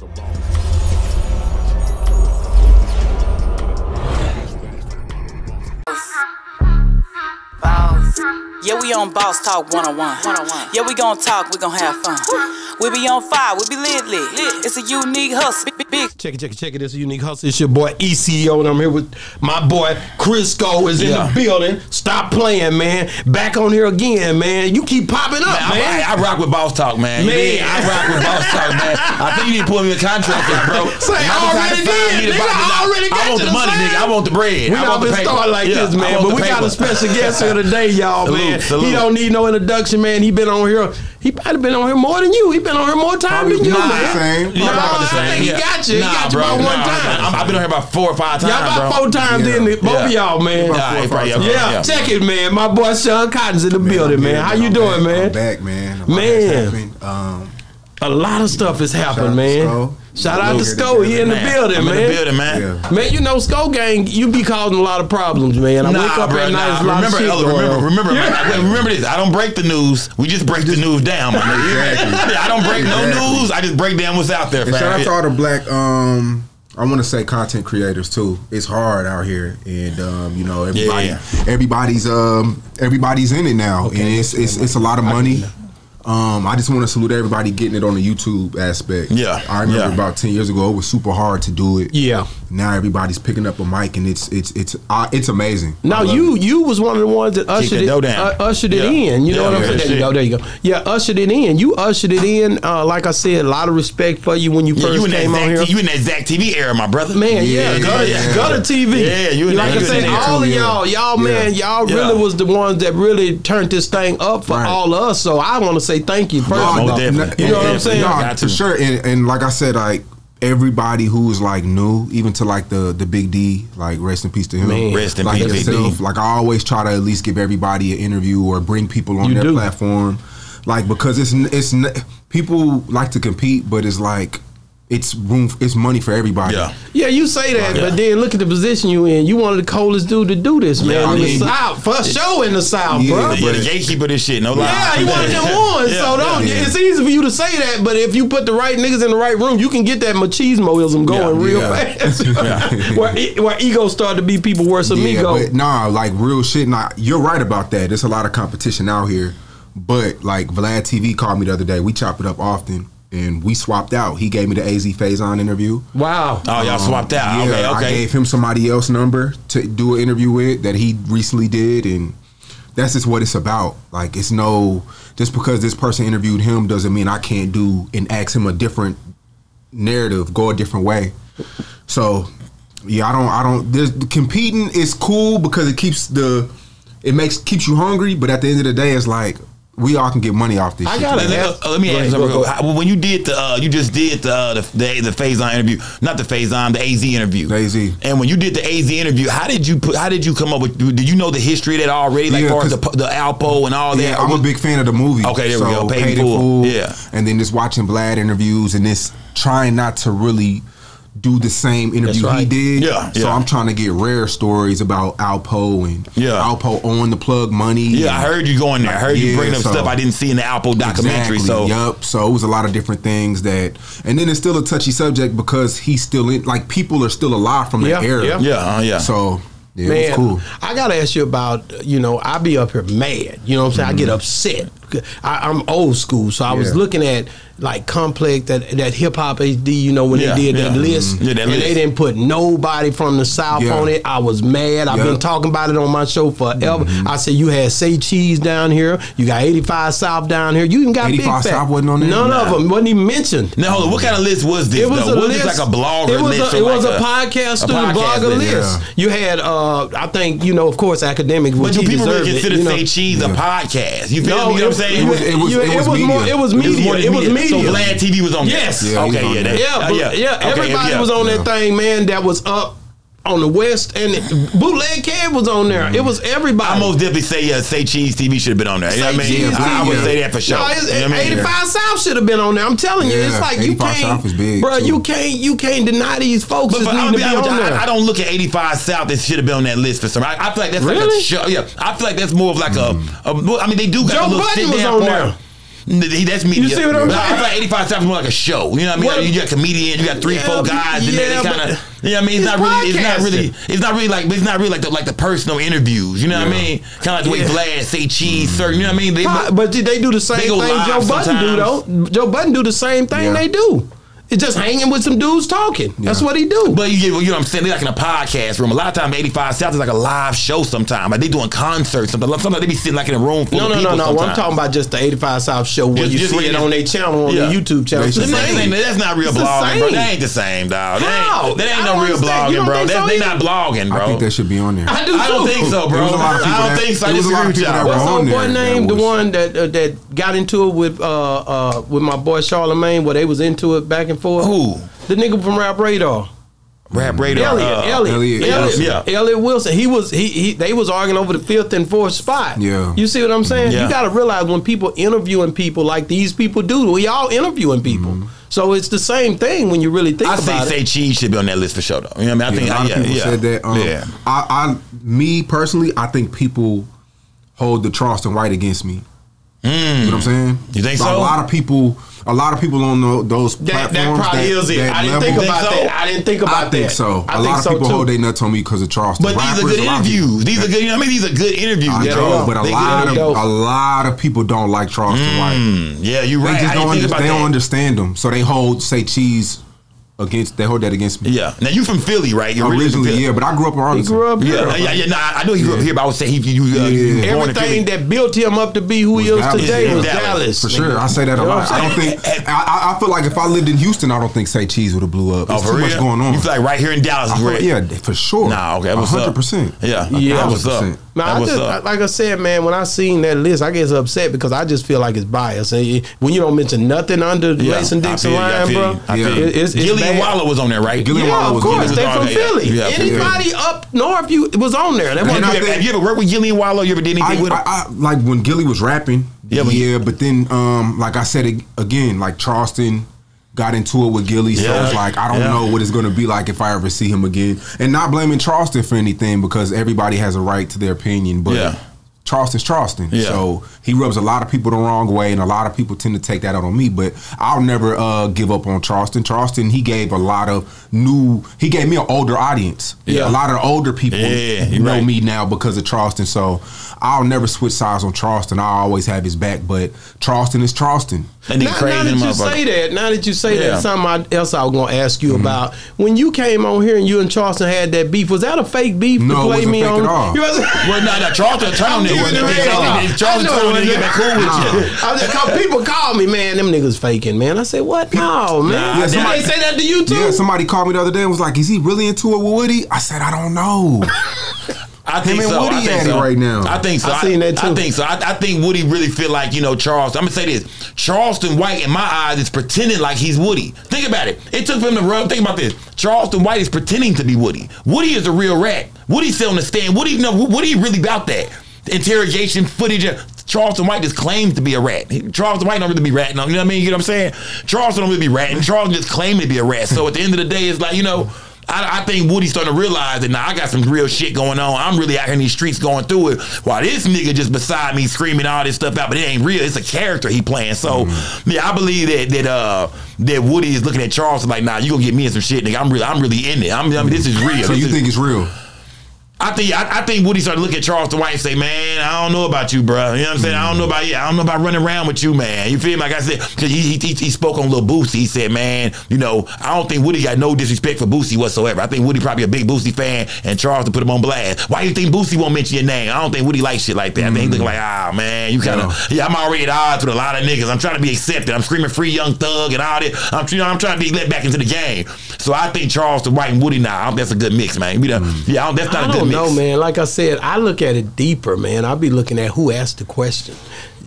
Yeah, we on Boss Talk 101. 101. Yeah, we gon' talk, we gon' have fun. We be on fire, we be lit, lit. It's a unique hustle. Big, big. Check it, check it, check it. It's a unique hustle. It's your boy ECO, and I'm here with my boy Crisco is in the building. Stop playing, man. Back on here again, man. You keep popping up, Man, man. I, I rock with Boss Talk, man. Man. Man, I rock with Boss Talk, man. I think you need to pull me a contract, bro. Say, I I'm trying already to find did, the nigga. bottom. I already got I want you the the money, sign. nigga. I want the bread. We I want not the been paper. started like Yeah, this, man. But the we got a special guest here today, y'all, Salute, man. He don't need no introduction, man. He been on here. He probably been on here more than you. He been on here more time Probably than you, not man. the same. No, Yeah, about the I same, think he yeah. got you. He Nah, got you bro, about one nah, time. I'm- I've been on here about four or five times, Y'all about bro. four times Yeah. in it, both of y'all, man. Nah, four or five yeah. Yeah, yeah. check it, man. My boy Shawn Cotton's in the building, man. How you doing, man? I'm back, man. A Man. Um, A lot of stuff has happened, out to man. Sko. Shout out to Salute. Sko. He in the Man, building, I'm man. in the building, man. yeah. Man, you know, Sko Gang, you be causing a lot of problems, man. I Nah, wake up bro, at night, nah. there's a lot remember, of shit Ella, going remember, on. remember, man, remember this. I don't break the news. We just break the news down, my nigga. Exactly. I don't break no news. I just break down what's out there, And shout out to all the black, um, I want to say content creators too. It's hard out here, and um, you know everybody, Yeah. everybody's um, everybody's in it now, and it's it's it's a lot of money. Um, I just want to salute everybody getting it on the YouTube aspect. Yeah, I remember yeah. about ten years ago, it was super hard to do it. Yeah. Now everybody's picking up a mic, and it's it's it's uh, it's amazing. Now you it. you was one of the ones that ushered it, uh, ushered it Yeah. in. You know Yeah, what I'm yeah, saying? There you go. There you go. Yeah, ushered it in. You ushered it in. Uh, like I said, a lot of respect for you when you Yeah, first you came on here. T- you in that Zach TV era, my brother. Man, yeah, Yeah, gutter, yeah. gutter TV. Yeah, you in like that- I said, that all of yeah. y'all, y'all, Yeah. man, y'all Yeah. really was the ones that really turned this thing up for all of us. So I want to say thank you first. No, of most all. definitely. You know what I'm saying? No, for to. sure. And, and like I said, like everybody who's like new, even to like the the Big D, like rest in peace to him. Man. Rest in like peace, Big D. Like I always try to at least give everybody an interview or bring people on You their do. platform, like because it's it's people like to compete, but it's like it's room, it's money for everybody. Yeah. Yeah, you say that, Yeah. but then look at the position you in. You one of the coldest dude to do this, man. Yeah, I in mean- the South, for sure in the South, Yeah, bro. Yeah, the gatekeeper of this shit, no lie. Yeah, he one of them ones. So don't. yeah. It's easy for you to say that, but if you put the right niggas in the right room, you can get that machismoism going Yeah, real yeah. fast. Yeah. where, e- where ego start to be people worse than Yeah, ego. but nah, like real shit. Nah, you're right about that. There's a lot of competition out here, but like Vlad TV called me the other day. We chop it up often, and we swapped out. He gave me the AZ Faison interview. wow. Oh, y'all um, swapped out. Yeah, okay, I gave him somebody else number to do an interview with that he recently did, and that's just what it's about. Like it's no just because this person interviewed him doesn't mean I can't do and ask him a different narrative, go a different way. So yeah, I don't, I don't. There's competing is cool because it keeps the, it makes keeps you hungry, but at the end of the day, it's like we all can get money off this. I shit. gotta Let, ask- let- let me Go ask ahead, you go- something. go. How- When you did the, uh, you just did the uh, the the, the Faison interview, not the Faison, the AZ interview. The AZ. And when you did the AZ interview, how did you put? How did you come up with? Did you know the history of that already? Like Yeah, far as 'cause- the the Alpo and all Yeah, that. I'm Or a big fan of the movie. Okay, there we go. Paid in Paid in Full. Full. Yeah. and then just watching Vlad interviews and this trying not to really do the same interview right. he did. Yeah, So yeah. I'm trying to get rare stories about Alpo and Yeah. Alpo on the plug money. Yeah, I heard you going there. I heard you Yeah, bringing up so- stuff I didn't see in the Alpo documentary. Exactly. So yep. So it was a lot of different things that, and then it's still a touchy subject because he's still in. Like people are still alive from that Yeah, era. yeah. yeah, uh, yeah. So yeah, it Man, was cool. I gotta ask you about you know I be up here mad. You know what I'm saying? I get Mm-hmm. upset. I, I'm old school, so I was looking at like Complex that that hip hop HD. You know when Yeah, they did yeah. that list, Mhm. Yeah, that and list. they didn't put nobody from the South Yeah. on it. I was mad. I've Yeah. been talking about it on my show forever. Mm-hmm. I said you had Say Cheese down here, you got 85 South down here, you even got 85 Big Fat. South wasn't on there? None of them wasn't even mentioned. now, hold on. What kind of list was this? It was though? a was list. this like a blogger It was list? a, it was like a, podcast student blogger list, yeah. You had, uh, I think, you know, of course, academic. But do people really it, consider you know. Say Cheese a podcast? You feel No, me? You know it, what I'm saying? It was- it was- you- it was more. media. It was It was media. more It was media. media. So Vlad TV was on. Yes. Yeah, okay. Yeah. that- Yeah, uh, but, yeah. yeah. Okay, Everybody yeah. was on that thing, man. That was up on the West, and Bootleg Kev was on there. It was everybody. I most definitely say yeah, say cheese TV should have been on there. You know what I mean? Cheese I, I would TV. say that for sure. No, it's, You know what I mean? 85 South should have been on there. I'm telling you, Yeah, it's like you 85 can't, South is big, bro. too. You can't, you can't deny these folks But that for, I'll to be be honest, on with there. I, I don't look at 85 South that should have been on that list for some. I, I feel like that's like Really? a show. Yeah, I feel like that's more of like a, a. well, I mean, they do got Joe a little Budden sit was down on part. there. He, that's media. You see what I'm But I feel like 85 South is more like a show. You know what I mean? Well- Like, you got comedians, you got three, Yeah, four but- guys, and yeah, they kind of. You know what I mean? It's it's not really. It's not really. It's not really like. It's not really like the like the personal interviews. You know what I mean? Kind of like the way Yeah. Vlad say cheese, certain. You know what I mean? They, But, but they do the same They thing go live Joe Budden do though. Joe Budden do the same thing Yeah. they do. It's just hanging with some dudes talking. That's what he do. But you you know what I'm saying? They like in a podcast room. A lot of times, 85 South is like a live show. Sometimes, like they doing concerts. Sometimes, sometimes they be sitting like in a room full no, of no, people. no, no. I'm talking about just the 85 South show where Just- you just see it it- on their channel, on Yeah. the YouTube channel. It's the They That should same. that's not real It's blogging, bro. That ain't the same, dog. That How? ain't, that ain't no real blogging, bro. think so they either? not blogging, bro. I think that should be on there. I do I don't too. think so, bro. There was a lot of people I don't that- think so. I there was a lot disagree of with people that y'all. were What's on old there boy that name? The one that uh, that got into it with uh uh with my boy Charlemagne, where they was into it back and forth. Who? The nigga from Rap Radar. Rap radar. Elliott, uh, Elliott, Elliott Elliott, Wilson. Elliott, Wilson. He was he, he they was arguing over the fifth and fourth spot. Yeah. you see what I'm saying? Yeah. You got to realize when people interviewing people like these people do, we all interviewing people. So it's the same thing when you really think I about say it. say cheese should be on that list for sure, though. You know what I mean? I Yeah, think a lot yeah, of people yeah. said that. Um, yeah. I, I, me personally, I think people hold the Charleston White against me. You know what I'm saying? You think Like, so? A lot of people, a lot of people on tho- those That, platforms. that probably is it. I didn't level- think Think about so? that. I didn't think about I think that. so. I A think lot of so people too. hold their nuts on me because of Charleston. But these are good a lot of people- interviews. These are good. You know I mean? These are good interviews. I Yeah, know, but a They lot good. of a lot of people don't like Charleston White. Mm, yeah, you They right. just don't. Under, they don't understand them, so they hold say cheese against. They hold that against me. Yeah. Now you from Philly, right? You're really from Originally, yeah, but I grew up in He Arlington. grew up here. Yeah, yeah, yeah. Nah, I know he grew up Yeah. here, but I would say he you, uh, Yeah, you yeah. was born in Everything Philly. that built him up to be who he is Dallas. today Yeah, was Dallas. Dallas. For sure, I say that a You know what lot. I'm don't think. I, I- I feel like if I lived in Houston, I don't think say cheese would have blew up. Oh, There's for too real? much going on. You feel like right here in Dallas feel great. yeah, for sure. Nah, okay, what's up? hundred percent. Yeah, Yeah. That what's up. 100%. Now, I what's just, up. like I said, man, when I seen that list, I get upset because I just feel like it's biased. And When you don't mention nothing under Yeah, Mason Dixon feel you, I line, bro, I feel it's, it's Gillie and bad. Wallo was on there, right? Gillie and Yeah, Wallo of was course. good. They Yeah, from yeah. Philly. Yeah, from Philly. Anybody up north, you was on there. That Have wasn't you, ever, think- have you ever worked with Gillie and Wallo? You ever did anything I, with him? I, I like when Gilly was rapping. Yeah, Yeah, but- but, then um, like I said ag- again, like Charleston got into it with Gilly, so it's like I don't Yeah. know what it's gonna be like if I ever see him again. And not blaming Charleston for anything because everybody has a right to their opinion, but Yeah. Charleston's Charleston. Yeah. So he rubs a lot of people the wrong way, and a lot of people tend to take that out on me. But I'll never uh, give up on Charleston. Charleston, he gave a lot of new. He gave me an older audience. Yeah. A lot of older people Yeah, know right. me now because of Charleston. So I'll never switch sides on Charleston. I always have his back. But Charleston is Charleston. That nigga Now, crazy now that you say that, now that you say Yeah. that, something else I was gonna ask Mm-hmm. you about. When you came on here and you and Charleston had that beef, was that a fake beef No, to it play wasn't me fake on? at all. Wasn't- Well, no, no, Charleston turn on I'm niggas. giving the They- man they- all. they- Charleston I know on it niggas get back cool with you. I just, cause people call me, man, them niggas faking, man. I said, what? No, man. Nah, Yeah, I- somebody say that to you too? Yeah, somebody called me the other day and was like, "Is he really into it with Woody?" I said, "I don't know." I think Him and so. Woody I think so. right now. I think so. I seen that too. I think so. I, I think Woody really feel like you know Charleston. I'm gonna say this: Charleston White, in my eyes, is pretending like he's Woody. Think about it. It took for him to rub. Think about this: Charleston White is pretending to be Woody. Woody is a real rat. Woody still on the stand. Woody, no, Woody really about that the interrogation footage. Of, Charleston White just claims to be a rat. He- Charleston White don't really be ratting. You know what I mean? You know what I'm saying? Charleston don't really be ratting. Charleston just claiming to be a rat. So at the end of the day, it's like you know. I, I think Woody's starting to realize that now I got some real shit going on. I'm really out here in these streets going through it. While this nigga just beside me screaming all this stuff out, but it ain't real. It's a character he playing. So yeah, I believe that that uh that Woody is looking at Charles like, nah, you gonna get me in some shit, nigga. I'm really I'm really in it. I'm, I mean, this is real. so This you is- think it's real? I think I, I think Woody started to look at Charleston White and say, "Man, I don't know about you, bro. You know what I'm saying? I don't know about you. I don't know about running around with you, man. You feel me? Like I said, because he, he he spoke on Lil Boosie. He said, "Man, you know, I don't think Woody got no disrespect for Boosie whatsoever. I think Woody probably a big Boosie fan, and Charleston put him on blast. Why you think Boosie won't mention your name? I don't think Woody likes shit like that. I think he looking like, ah, man, you kind of yeah. I'm already at odds with a lot of niggas. I'm trying to be accepted. I'm screaming free young thug and all that. I'm you know I'm trying to be let back into the game. So I think Charleston White and Woody now, think that's a good mix, man. Done, yeah, that's not a good mix. know, man. Like I said, I look at it deeper, man. I'll be looking at who asked the question.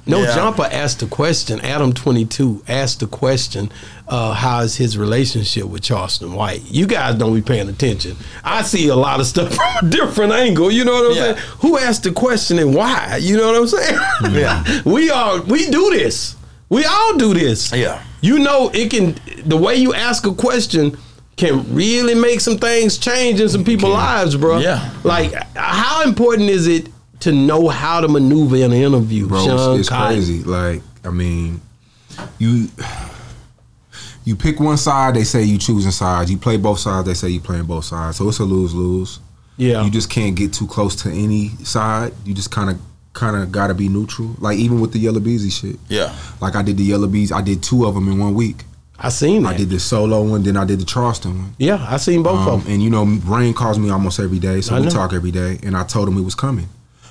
No Yeah. jumper asked the question. Adam twenty two asked the question. Uh, how is his relationship with Charleston White? You guys don't be paying attention. I see a lot of stuff from a different angle. You know what I'm Yeah. saying? Who asked the question and why? You know what I'm saying? Yeah. we are. We do this. We all do this. Yeah. You know, it can. The way you ask a question can really make some things change in some people's lives, bro. Yeah. Like, how important is it to know how to maneuver in an interview, Bro, Shawn it's, it's crazy. Like I mean, you you pick one side, they say you choosing sides. You play both sides, they say you playing both sides. So it's a lose lose. Yeah. You just can't get too close to any side. You just kind of kind of got to be neutral. Like even with the Yella Beezy shit. Yeah. Like I did the Yella Bees. I did two of them in one week. I seen that. I did the solo one, then I did the Charleston one. Yeah, I seen both Um, of them. and you know, Rain calls me almost every day, so I we know. talk every day. And I told him it was coming.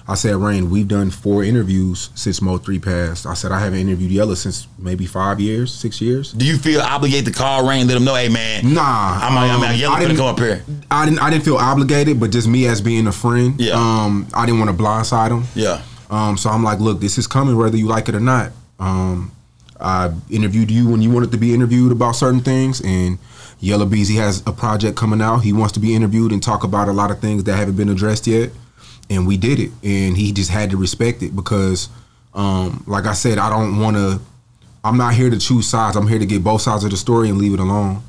I said, Rain, we've done four interviews since Mo three passed. I said I haven't interviewed Yella since maybe five years, six years. Do you feel obligated to call Rain, let him know, hey man, Nah, I'm, I'm, um, I'm yelling I for to didn't- come up here. I didn't. I didn't feel obligated, but just me as being a friend. Yeah. Um, I didn't want to blindside him. Yeah. Um, so I'm like, look, this is coming, whether you like it or not. Um, I interviewed you when you wanted to be interviewed about certain things, and Yella Beezy has a project coming out. He wants to be interviewed and talk about a lot of things that haven't been addressed yet, and we did it. And he just had to respect it because, um, like I said, I don't want to. I'm not here to choose sides. I'm here to get both sides of the story and leave it alone.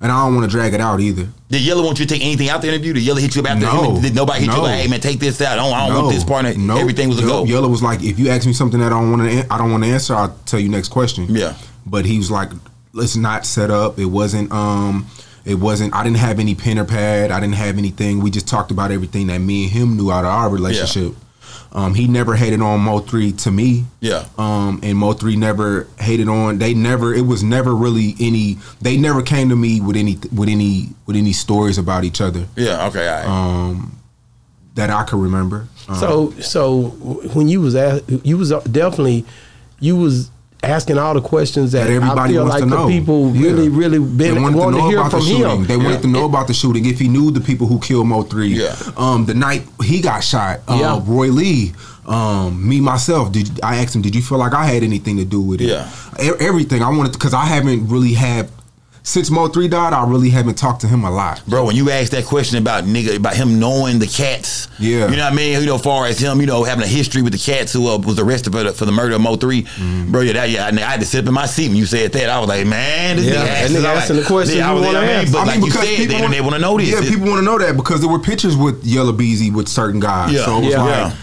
And I don't want to drag it out either. Did Yella want you to take anything out the interview? Did Yella hit you up after No. him? Did nobody hit you No. like, hey man, take this out? I don't, I don't want this partner. Nope. Everything was a go. Yella was like, if you ask me something that I don't want to, I don't want to answer, I'll tell you next question. Yeah. But he was like, let's not set up. It wasn't. um It wasn't. I didn't have any pen or pad. I didn't have anything. We just talked about everything that me and him knew out of our relationship. Um, he never hated on Mo three to me. Yeah. Um, and Mo three never hated on. They never. It was never really any. They never came to me with any with any with any stories about each other Yeah, okay, all right. um, that I could remember. Um, So, so when you was at, you was definitely, you was asking all the questions that, that everybody I feel wants like to the know. people Yeah. really, really been they wanted want to to, know hear about from the shooting. him. They wanted to know about the shooting. If he knew the people who killed Mo three, Yeah. um, the night he got shot, uh, Yeah. Roy Lee, um, me myself. Did I asked him? Did you feel like I had anything to do with it? Yeah. E- everything. I wanted because I haven't really had since Mo three died. I really haven't talked to him a lot. Bro, when you asked that question about nigga about him knowing the cats, Yeah. you know what I mean. You know, far as him, you know, having a history with the cats who uh, was arrested for the, for the murder of Mo 3 Mm-hmm. bro. Yeah, that, yeah, I, I had to sit up in my seat when you said that. I was like, man, this Yeah, nigga, that asking, nigga I was asking like, the questions yeah, I was, wanna I mean, ask. But I like mean, you because said, people they, want- to know this. Yeah, people want to know that because there were pictures with Yella Beezy with certain guys. Yeah. So it was Yeah. like, Yeah.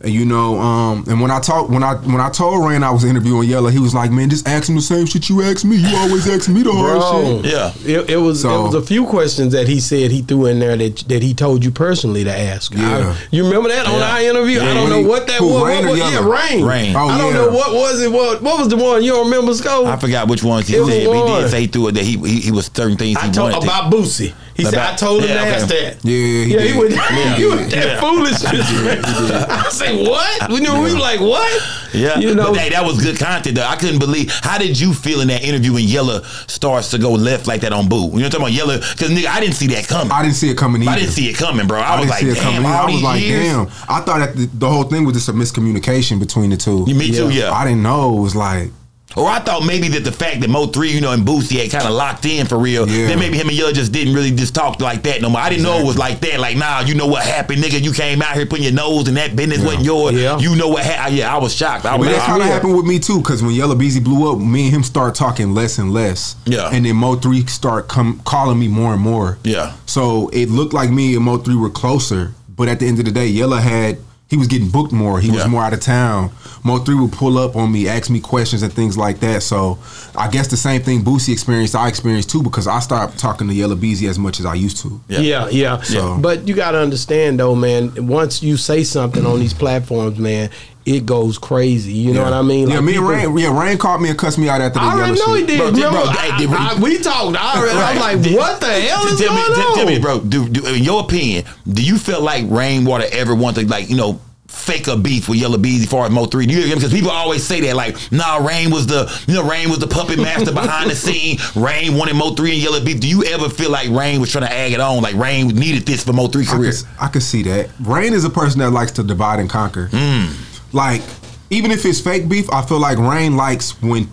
And you know, um, and when I talked when I when I told Rain I was interviewing Yella, he was like, "Man, just ask him the same shit you asked me. You always ask me the hard shit." Yeah. it, it was So- it was a few questions that he said he threw in there that that he told you personally to ask. Yeah. I- you remember that on our interview? Yeah. I don't know what that Who, was. Rain What, what, yeah, rain. Rain. Oh, I don't yeah. know what was it. What what was the one you don't remember? Sco? I forgot which ones he It said. But he one. did say through it that he he, he was certain things he told wanted. to- about Boosie. He said About- I told him yeah, to okay. ask that. Yeah, yeah, he yeah, he did. was, Yeah. he was that Yeah. foolishness. I say what? We knew we were like what? Yeah, you know. but hey, that was good content. Though I couldn't believe. How did you feel in that interview when Yella starts to go left like that on Boo? You know what I'm talking about Yella? Because nigga, I didn't see that coming. I didn't see it coming either. I didn't see it coming, bro. I, I was didn't like, see it damn, coming. I was like, years. "Damn!" I thought that the, the whole thing was just a miscommunication between the two. Me too, yeah. I didn't know it was like Or I thought maybe that the fact that Mo three, you know, and Boosie had kind of locked in for real. Yeah. Then maybe him and Yella just didn't really just talk like that no more. I didn't know it was like that. Like, nah, you know what happened, nigga? You came out here putting your nose in that business wasn't yours. Yeah. You know what happened? Yeah, I was shocked. I But was that like, kind of happened with me too, because when Yella Beezy blew up, me and him start talking less and less. Yeah. And then Mo three start come calling me more and more. Yeah. So it looked like me and Mo three were closer, but at the end of the day, Yella had he was getting booked more. He was more out of town. Mo three would pull up on me, ask me questions and things like that. So I guess the same thing Boosie experienced, I experienced too, because I stopped talking to Yella Beezy as much as I used to. Yeah. Yeah, yeah. So- But you got to understand, though, man. Once you say something on these platforms, man, it goes crazy. You know Yeah. what I mean? yeah, Like, me and Rain, yeah, Rain caught me and cussed me out after the I already Yella know he did. Bro, did- Remember, bro, I, hey, did we- I- we talked. I already, I'm like, Did- what the hell is tell going me, on? tell me, bro. Do, do, in your opinion, do you feel like Rainwater ever want to like you know fake a beef with Yella Bees as far as Mo three? Do you because people always say that like, nah, Rain was the you know Rain was the puppet master behind the scene. Rain wanted Mo three and Yella Beef. Do you ever feel like Rain was trying to egg it on? Like Rain needed this for Mo three I could, I could see that. Rain is a person that likes to divide and conquer. Hmm. Like, even if it's fake beef, I feel like Rain likes when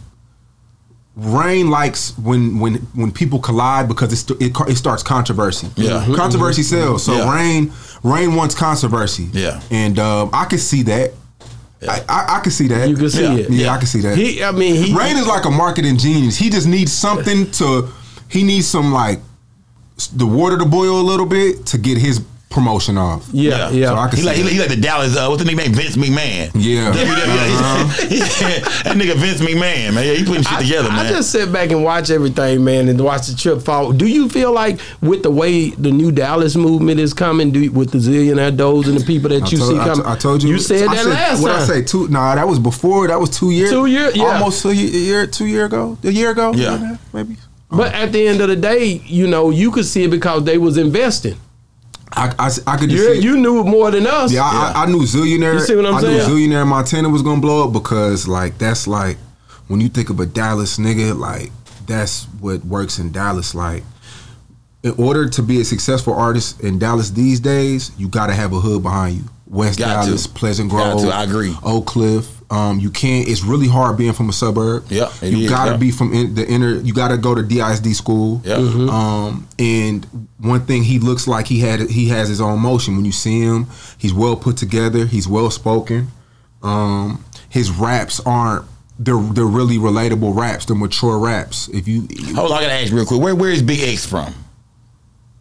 Rain likes when when when people collide because it st- it, it starts controversy. Yeah. controversy sells. So Yeah. Rain Rain wants controversy. Yeah. and um, I can see that. I, I I could see that. You can see Yeah. it. Yeah, I can see that. He, I mean, he. Rain is like a marketing genius. He just needs something to. He needs some like the water to boil a little bit to get his promotion off. Yeah, yeah. So I can He see like, he that. like he like the Dallas. Uh, what's the nickname? Vince McMahon. Yeah. WWE. Uh-huh. yeah, that nigga Vince McMahon, man. Yeah, he putting shit together, I, man. I just sit back and watch everything, man, and watch the trip forward. Do you feel like with the way the new Dallas movement is coming, do you, with the zillionaire does and the people that I you told, see coming? t- I told you. You said I that last what time. I say? Two? Nah, that was before. That was two years. Two years. yeah. Almost a a year, two year ago. A year ago. Yeah. year and a half, maybe. But at the end of the day, you know, you could see it because they was investing. I, I, I could just You see. you knew it more than us. Yeah, I, I, I knew Zillionaire. You see what I'm I saying? knew Zillionaire Montana was gonna blow up because like that's like when you think of a Dallas nigga, like that's what works in Dallas. Like in order to be a successful artist in Dallas these days, you gotta have a hood behind you. West Got to. Dallas, Pleasant Got Grove, to, I agree. Oak Cliff. Um, you can't. It's really hard being from a suburb. Yeah, you is, gotta yeah. be from in, the inner. You gotta go to DISD school. Yeah. Mhm. Um, and one thing he looks like he had he has his own motion. When you see him, he's well put together. He's well spoken. Um, his raps aren't. They're they're really relatable raps. They're mature raps. If you, Hold on, I gotta ask real quick. Where where is Big X from?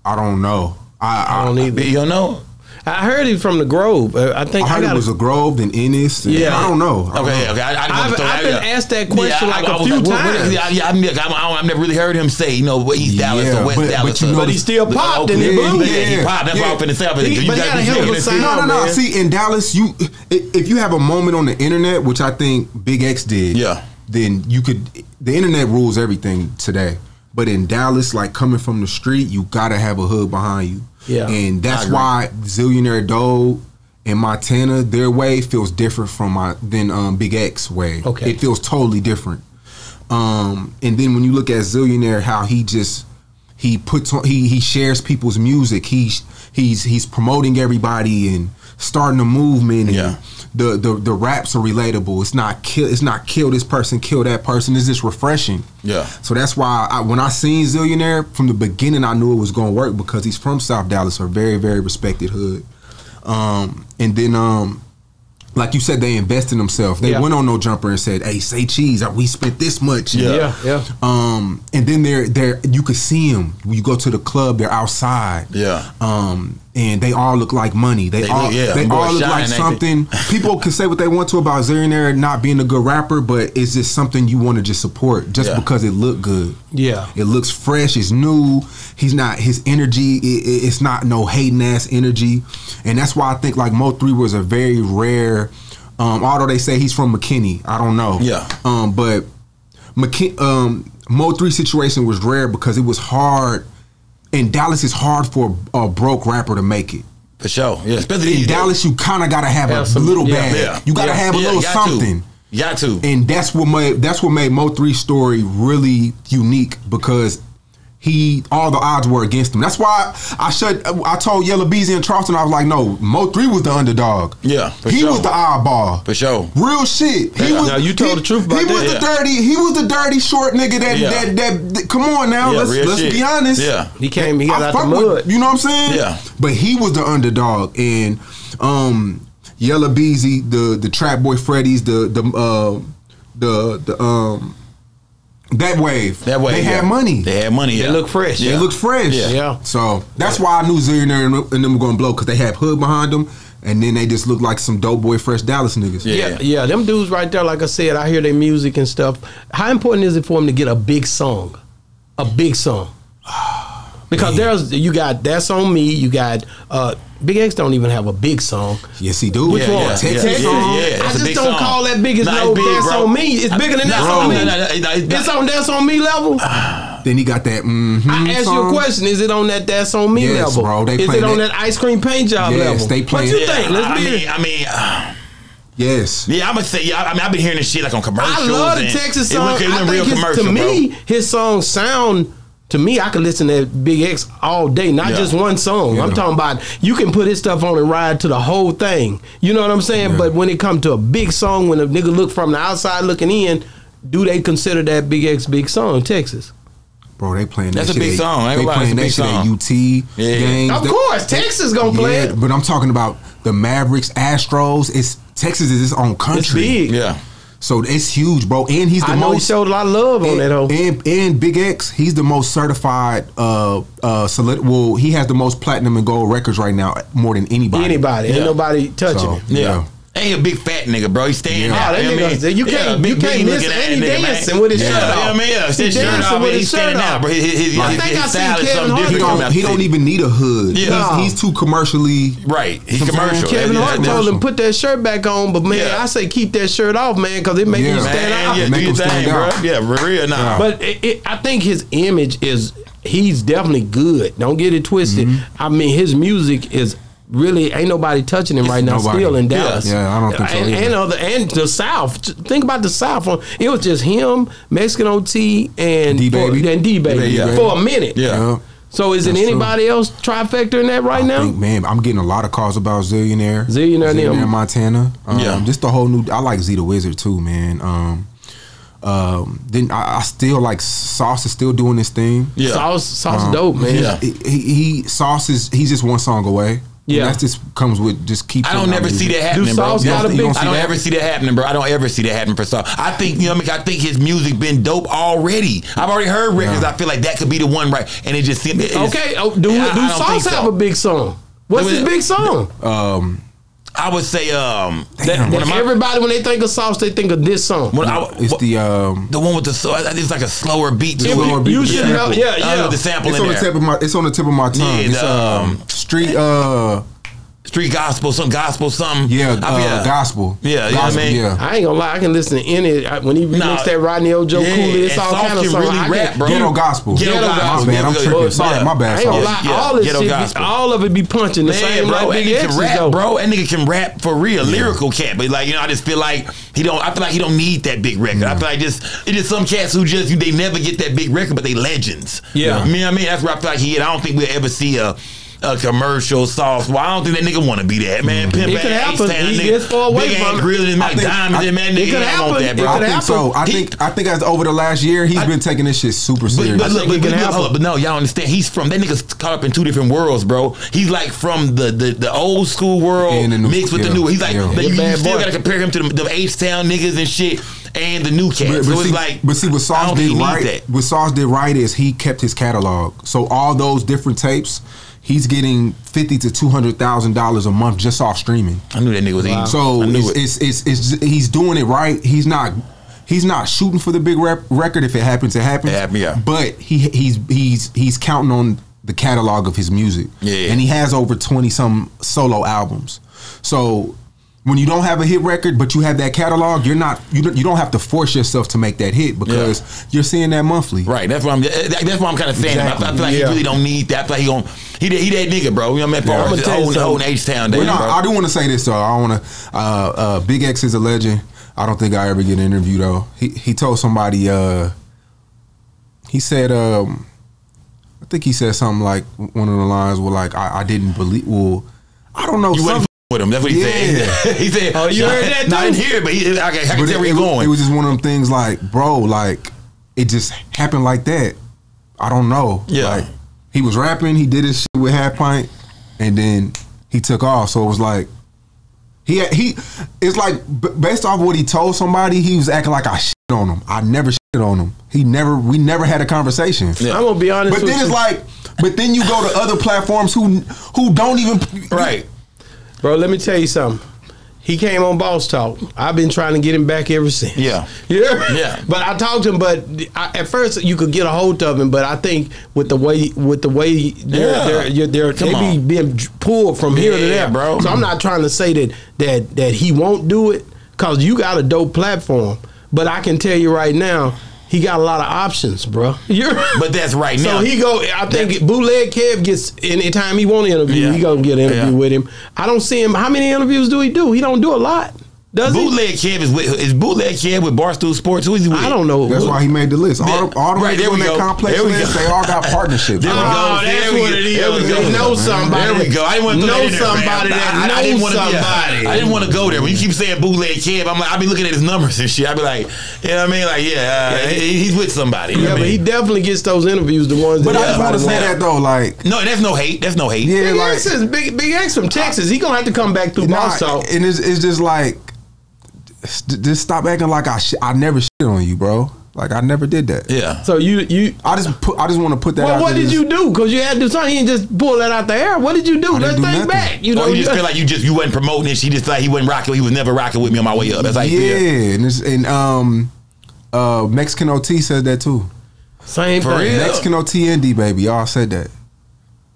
I don't know. I I I, don't either. You don't know? I heard he's from the Grove. Uh, I think I I, heard got it was a Grove and Ennis. and- Yeah. I don't know. I don't Okay, know. okay. I, I just I've- want to throw I've been out. asked that question like a was few what- what- times. yeah, yeah, I'm, I'm, I'm, I've never really heard him say, you know, East Dallas Yeah, or West but- Dallas. but you know But he still popped and he yeah, blew. yeah, he Yeah. popped. That's what I was finna say. I was He- like, you but gotta got a be hell of a taking this sound. No, no, no. man. See, in Dallas, you if you have a moment on the internet, which I think Big X did, Yeah. then you could. The internet rules everything today. But in Dallas, like coming from the street, you gotta have a hood behind you. Yeah. and that's why Zillionaire Doe and Montana, their way feels different from my than um, Big X way. Okay. it feels totally different. Um, and then when you look at Zillionaire, how he just he puts on he he shares people's music. He's he's he's promoting everybody and starting a movement. And Yeah. The, the the raps are relatable. It's not kill. It's not kill this person, kill that person. It's just refreshing. Yeah. So that's why I, when I seen Zillionaire from the beginning, I knew it was going to work because he's from South Dallas, a very very respected hood. Um, and then um, like you said, they invested in themselves. They Yeah. went on no jumper and said, "Hey, say cheese. We spent this much." Yeah. Yeah, yeah. Um, and then they're they're you could see them when you go to the club. They're outside. Yeah. Um, and they all look like money. They, They all look- yeah, they all look like shine, ain't something. People can say what they want to about Zillionaire not being a good rapper, but it's just something you want to just support just Yeah. because it looked good. Yeah. It looks fresh. It's new. He's not his energy. It, it- it's not no hating ass energy, and that's why I think like Mo three was a very rare. Um, although they say he's from McKinney, I don't know. Yeah. Um, but McKin- um, Mo three situation was rare because it was hard. In Dallas, it's hard for a broke rapper to make it. For sure. Yeah. Especially In these. Dallas, you kind of got to have, Have a some- little yeah. bag. Yeah. You got to Yeah. have a Yeah, little got to. something. Got to. And that's what made that's what made Mo 3 story really unique because he all the odds were against him. That's why I shut I told Yella Beezy and Charleston I was like, no, Mo 3 was the underdog. Yeah, for he sure. was the oddball. For sure. Real shit. He Yeah. was, Now, you told he- the truth about He was that. the dirty. He was the dirty short nigga that Yeah. that, that, that- Come on now, Yeah, let's real let's shit. be honest. Yeah. He came, he got I out the fuck with- mud. you know what I'm saying? Yeah. But he was the underdog, and um, Yella Beezy, the the Trap Boy Freddy's, the the uh, the the um, that wave. That way. they yeah. had money. They had money. They look fresh. They look fresh. Yeah. Yeah. So that's why I knew Zillionaire and and them were gonna blow because they had hood behind them, and then they just look like some dope boy fresh Dallas niggas. Yeah. Yeah, yeah, them dudes right there. Like I said, I hear their music and stuff. How important is it for them to get a big song, a big song? Ah, Because there's you got that's on me. You got uh, Big X don't even have a big song. Yes, he do. Which Yeah, one? yeah, Texas yeah, song. yeah, yeah. I just don't song. call that big as Nah, no it's big, that's bro. on me. It's bigger than that's No, on me. no, no, It's on that's on me level. Then he got that. Mm-hmm I ask you a question: Is it on that that's on me Yes, level? bro. They Is it on that- that ice cream paint job Yes, level? they What play you think? Let's I be mean, I mean, uh, Yes. yeah, I'm gonna say, yeah. I mean, I've been hearing this shit like on commercials. I love the and Texas it song. went- It went, I real think his, commercial, to me, his songs sound. To me, I could listen to Big X all day, not Yeah. just one song. I'm talking about you can put his stuff on and ride to the whole thing. You know what I'm saying? Yeah. But when it comes to a big song, when a nigga look from the outside looking in, do they consider that Big X big song, Texas? Bro, they playing that That's that a shit big song. I They gonna playing that a shit big at. UT Yeah. games. Of They- course, Texas gonna play Yeah, it. but I'm talking about the Mavericks, Astros. It's Texas is its own country. It's big. Yeah. So it's huge, bro. And he's the I know he most showed a lot of love on that hoe. and, and Big X, he's the most certified. Uh, uh, solid, well, he has the most platinum and gold records right now, more than anybody. Anybody, Yeah. ain't nobody touching So, him. Yeah. Yeah. And he a big fat nigga, bro. He standing Yeah. out. Oh, that you know nigga- I mean? you can't- big, you can't big miss- looking and ass he nigga, man. dancing with his yeah. shirt Yeah, off. I mean, yeah, his He shirt dancing off, with his shirt out, off. bro. His, his, his, I think I his seen Kevin Hart He don't, he don't even need a hood. Yeah. He's, No. he's too commercially. Right. He's Some commercial. Kevin Hart told him put that shirt back on, but man, Yeah. I say keep that shirt off, man, because it make Yeah. you stand out. yeah, Make do your him thing, stand bro. out. Yeah, for real now. But it, it, I think his image is he's definitely good. Don't get it twisted. Mm-hmm. I mean, his music is really ain't nobody touching him right now. nobody. Still in Yeah. Dallas. Yeah, I don't think so And, and other and the South. Think about the South. It was just him, Mexican OT, and DaBaby. for- and DaBaby Yeah. for a minute. Yeah. Yeah. So is it That's true. anybody else trifecta in that right I now? think, man, I'm getting a lot of calls about Zillionaire. Zillionaire, them. Montana. Um, Yeah. Just the whole new. I like Z the Wizard too, man. Um, um, then I, I still like Sauce is still doing this thing. yeah. Sauce, sauce, Um, dope, man. yeah. He, he, he Sauce is he's just one song away. Yeah. that just comes with just keep. I don't putting out never see that happening, bro. Got don't- a big- don't see I I don't don't ever see that happening, bro. I don't ever see that happen for Sauce. I think you know, what I mean, I think his music been dope already. I've already heard records. Yeah. I feel like that could be the one, right? And it just seemed it Okay, oh, do, Yeah, I- do I Sauce have so. a big song? What's Let his big song? Um, I would say, um, That, that, that my, everybody, when they think of Sauce, they think of this song. when I, it's the um. the one with the so it's like a slower beat to Yeah, it. but slower beat you with the should know. Yeah, yeah. know the sample It's in on the there. tip of my. It's on the tip of my tongue. Yeah, it's the, um, um, street. Uh, Street gospel, some gospel, something. yeah, I feel- uh, gospel. Yeah, you know what I mean? Yeah. I ain't gonna lie, I can listen to any I- when he Nah. that Rodney Ojo Yeah, Cool. It's all kind of can really I rap, can- bro. Ghetto gospel. Ghetto Ghetto gospel. gospel. My bad. I'm Yeah, tripping. yeah. Sorry, my bad. I ain't gonna Sorry. lie, Yeah, all this ghetto shit, gospel. all of it be punching the Man, same bro, like and nigga can rap, though. bro. And nigga can rap for real, lyrical cat. But like, you know, I just feel like he don't. I feel like he don't need that big record. I feel like just it's just some cats who just they never get that big record, but they legends. Yeah. you know what I mean. That's where I feel like he. Is. I don't think we'll ever see a. A commercial sauce. Well, I don't think that nigga want to be that man. Pimp It could ass, happen. H-Town He nigga, gets far away big from ass it. grill and I like diamonds. And man, it nigga, could he happen. want that, It bro. I could think so. I He- think I think as over the last year, he's been taking this shit super serious. but look, think but, but, happen. hold up, but no, y'all understand. He's from that nigga's caught up in two different worlds, bro. He's like from the the, the old school world the new- mixed with the new. He's like yeah. the, He a you, still boy. gotta compare him to the, the H Town niggas and shit and the new cats. But, so but it's see, like, but see, what Sauce did right, that. what Sauce did right is he kept his catalog. So all those different tapes, he's getting fifty to two hundred thousand dollars a month just off streaming. I knew that nigga was eating. So it's, it. it's, it's it's he's doing it right. He's not he's not shooting for the big rep record. If it happens, it happens. It happen, yeah. But he he's he's he's counting on the catalog of his music. Yeah. And he has over twenty some solo albums. So when you don't have a hit record, but you have that catalog, you're not you don't, you don't have to force yourself to make that hit because you're seeing that monthly. Right, that's what I'm. That's what I'm kind of saying. I feel- I feel like Yeah. he really don't need that. I feel like he gon' he that, he that nigga, bro. You know what I mean? Yeah. As far I'ma as tell you holding, H Town But no. I do want to say this though. I want to. Uh, uh, Big X is a legend. I don't think I ever get an interview though. He he told somebody. Uh, he said. Um, I think he said something like one of the lines were like, "I, I didn't believe." Well, I don't know. You some- wasn't f- with him. That's what he Yeah. said. he said, Oh, you heard that No, I didn't hear it, but he, I, I can but tell it, where it, he's was- going. it was just one of them things like, bro, like it just happened like that. I don't know. Yeah. Like he was rapping, he did his shit with half pint, and then he took off. So it was like he he. It's like based off what he told somebody, he was acting like I shit on him. I never shit on him. He never. We never had a conversation. Yeah. I'm gonna be honest But with then you. it's like, but then you go to other platforms who who don't even right. Bro, let me tell you something. He came on Boss Talk. I've been trying to get him back ever since. Yeah. Yeah. Yeah. But I talked to him, but I, at first you could get a hold of him, but I think with the way with the way they're, Yeah. they're, you're, they're, they be being pulled from here to there, bro. So I'm not trying to say that that that he won't do it because you got a dope platform, but I can tell you right now. He got a lot of options, bro. You're, But that's right now. so he go. I think bootleg Kev gets anytime he want to interview, Yeah. he gonna get an interview Yeah. with him. I don't see him. How many interviews do he do? He don't do a lot, does he? Bootleg Kev is with is bootleg Kev with Barstool Sports. Who is he with? I don't know. That's why he made the list. All, the- all the Right, right, there we that go. complex There we list, go. they all got partnerships. There we bro. go. Oh, that's There we what go. it is. There we go. Know somebody. There we go. I didn't want to know throw there, somebody man. that I, I didn't want to, somebody. I didn't want to go there. When you keep saying bootleg Kev, I'm like, I be looking at his numbers and shit. I be like, you know what I mean? Like, yeah, uh, he- he's with somebody. Yeah, but I he definitely gets those interviews. The ones. But that I just want to say that though, like, No, that's no hate. That's no hate. yeah, Big like, X big. Big X from Texas. He gonna have to come back through nah, Boss Talk. and it's, it's just like st- just stop acting like I sh- I never shit on you, bro. Like I never did that. Yeah. So you you. I just put. I just want to put that. Well, out what there did just- you do? Because you had to do something. You didn't just pull that out the air. What did you do? Let's do think nothing. back. You know, or you just feel like you just you wasn't promoting it. She just like he wasn't rocking. He was never rocking with me on my way up. That's how you Yeah, feel. and, it's, and um, uh, Mexican OT said that too. same For thing. real? Mexican OT and DaBaby, y'all said that.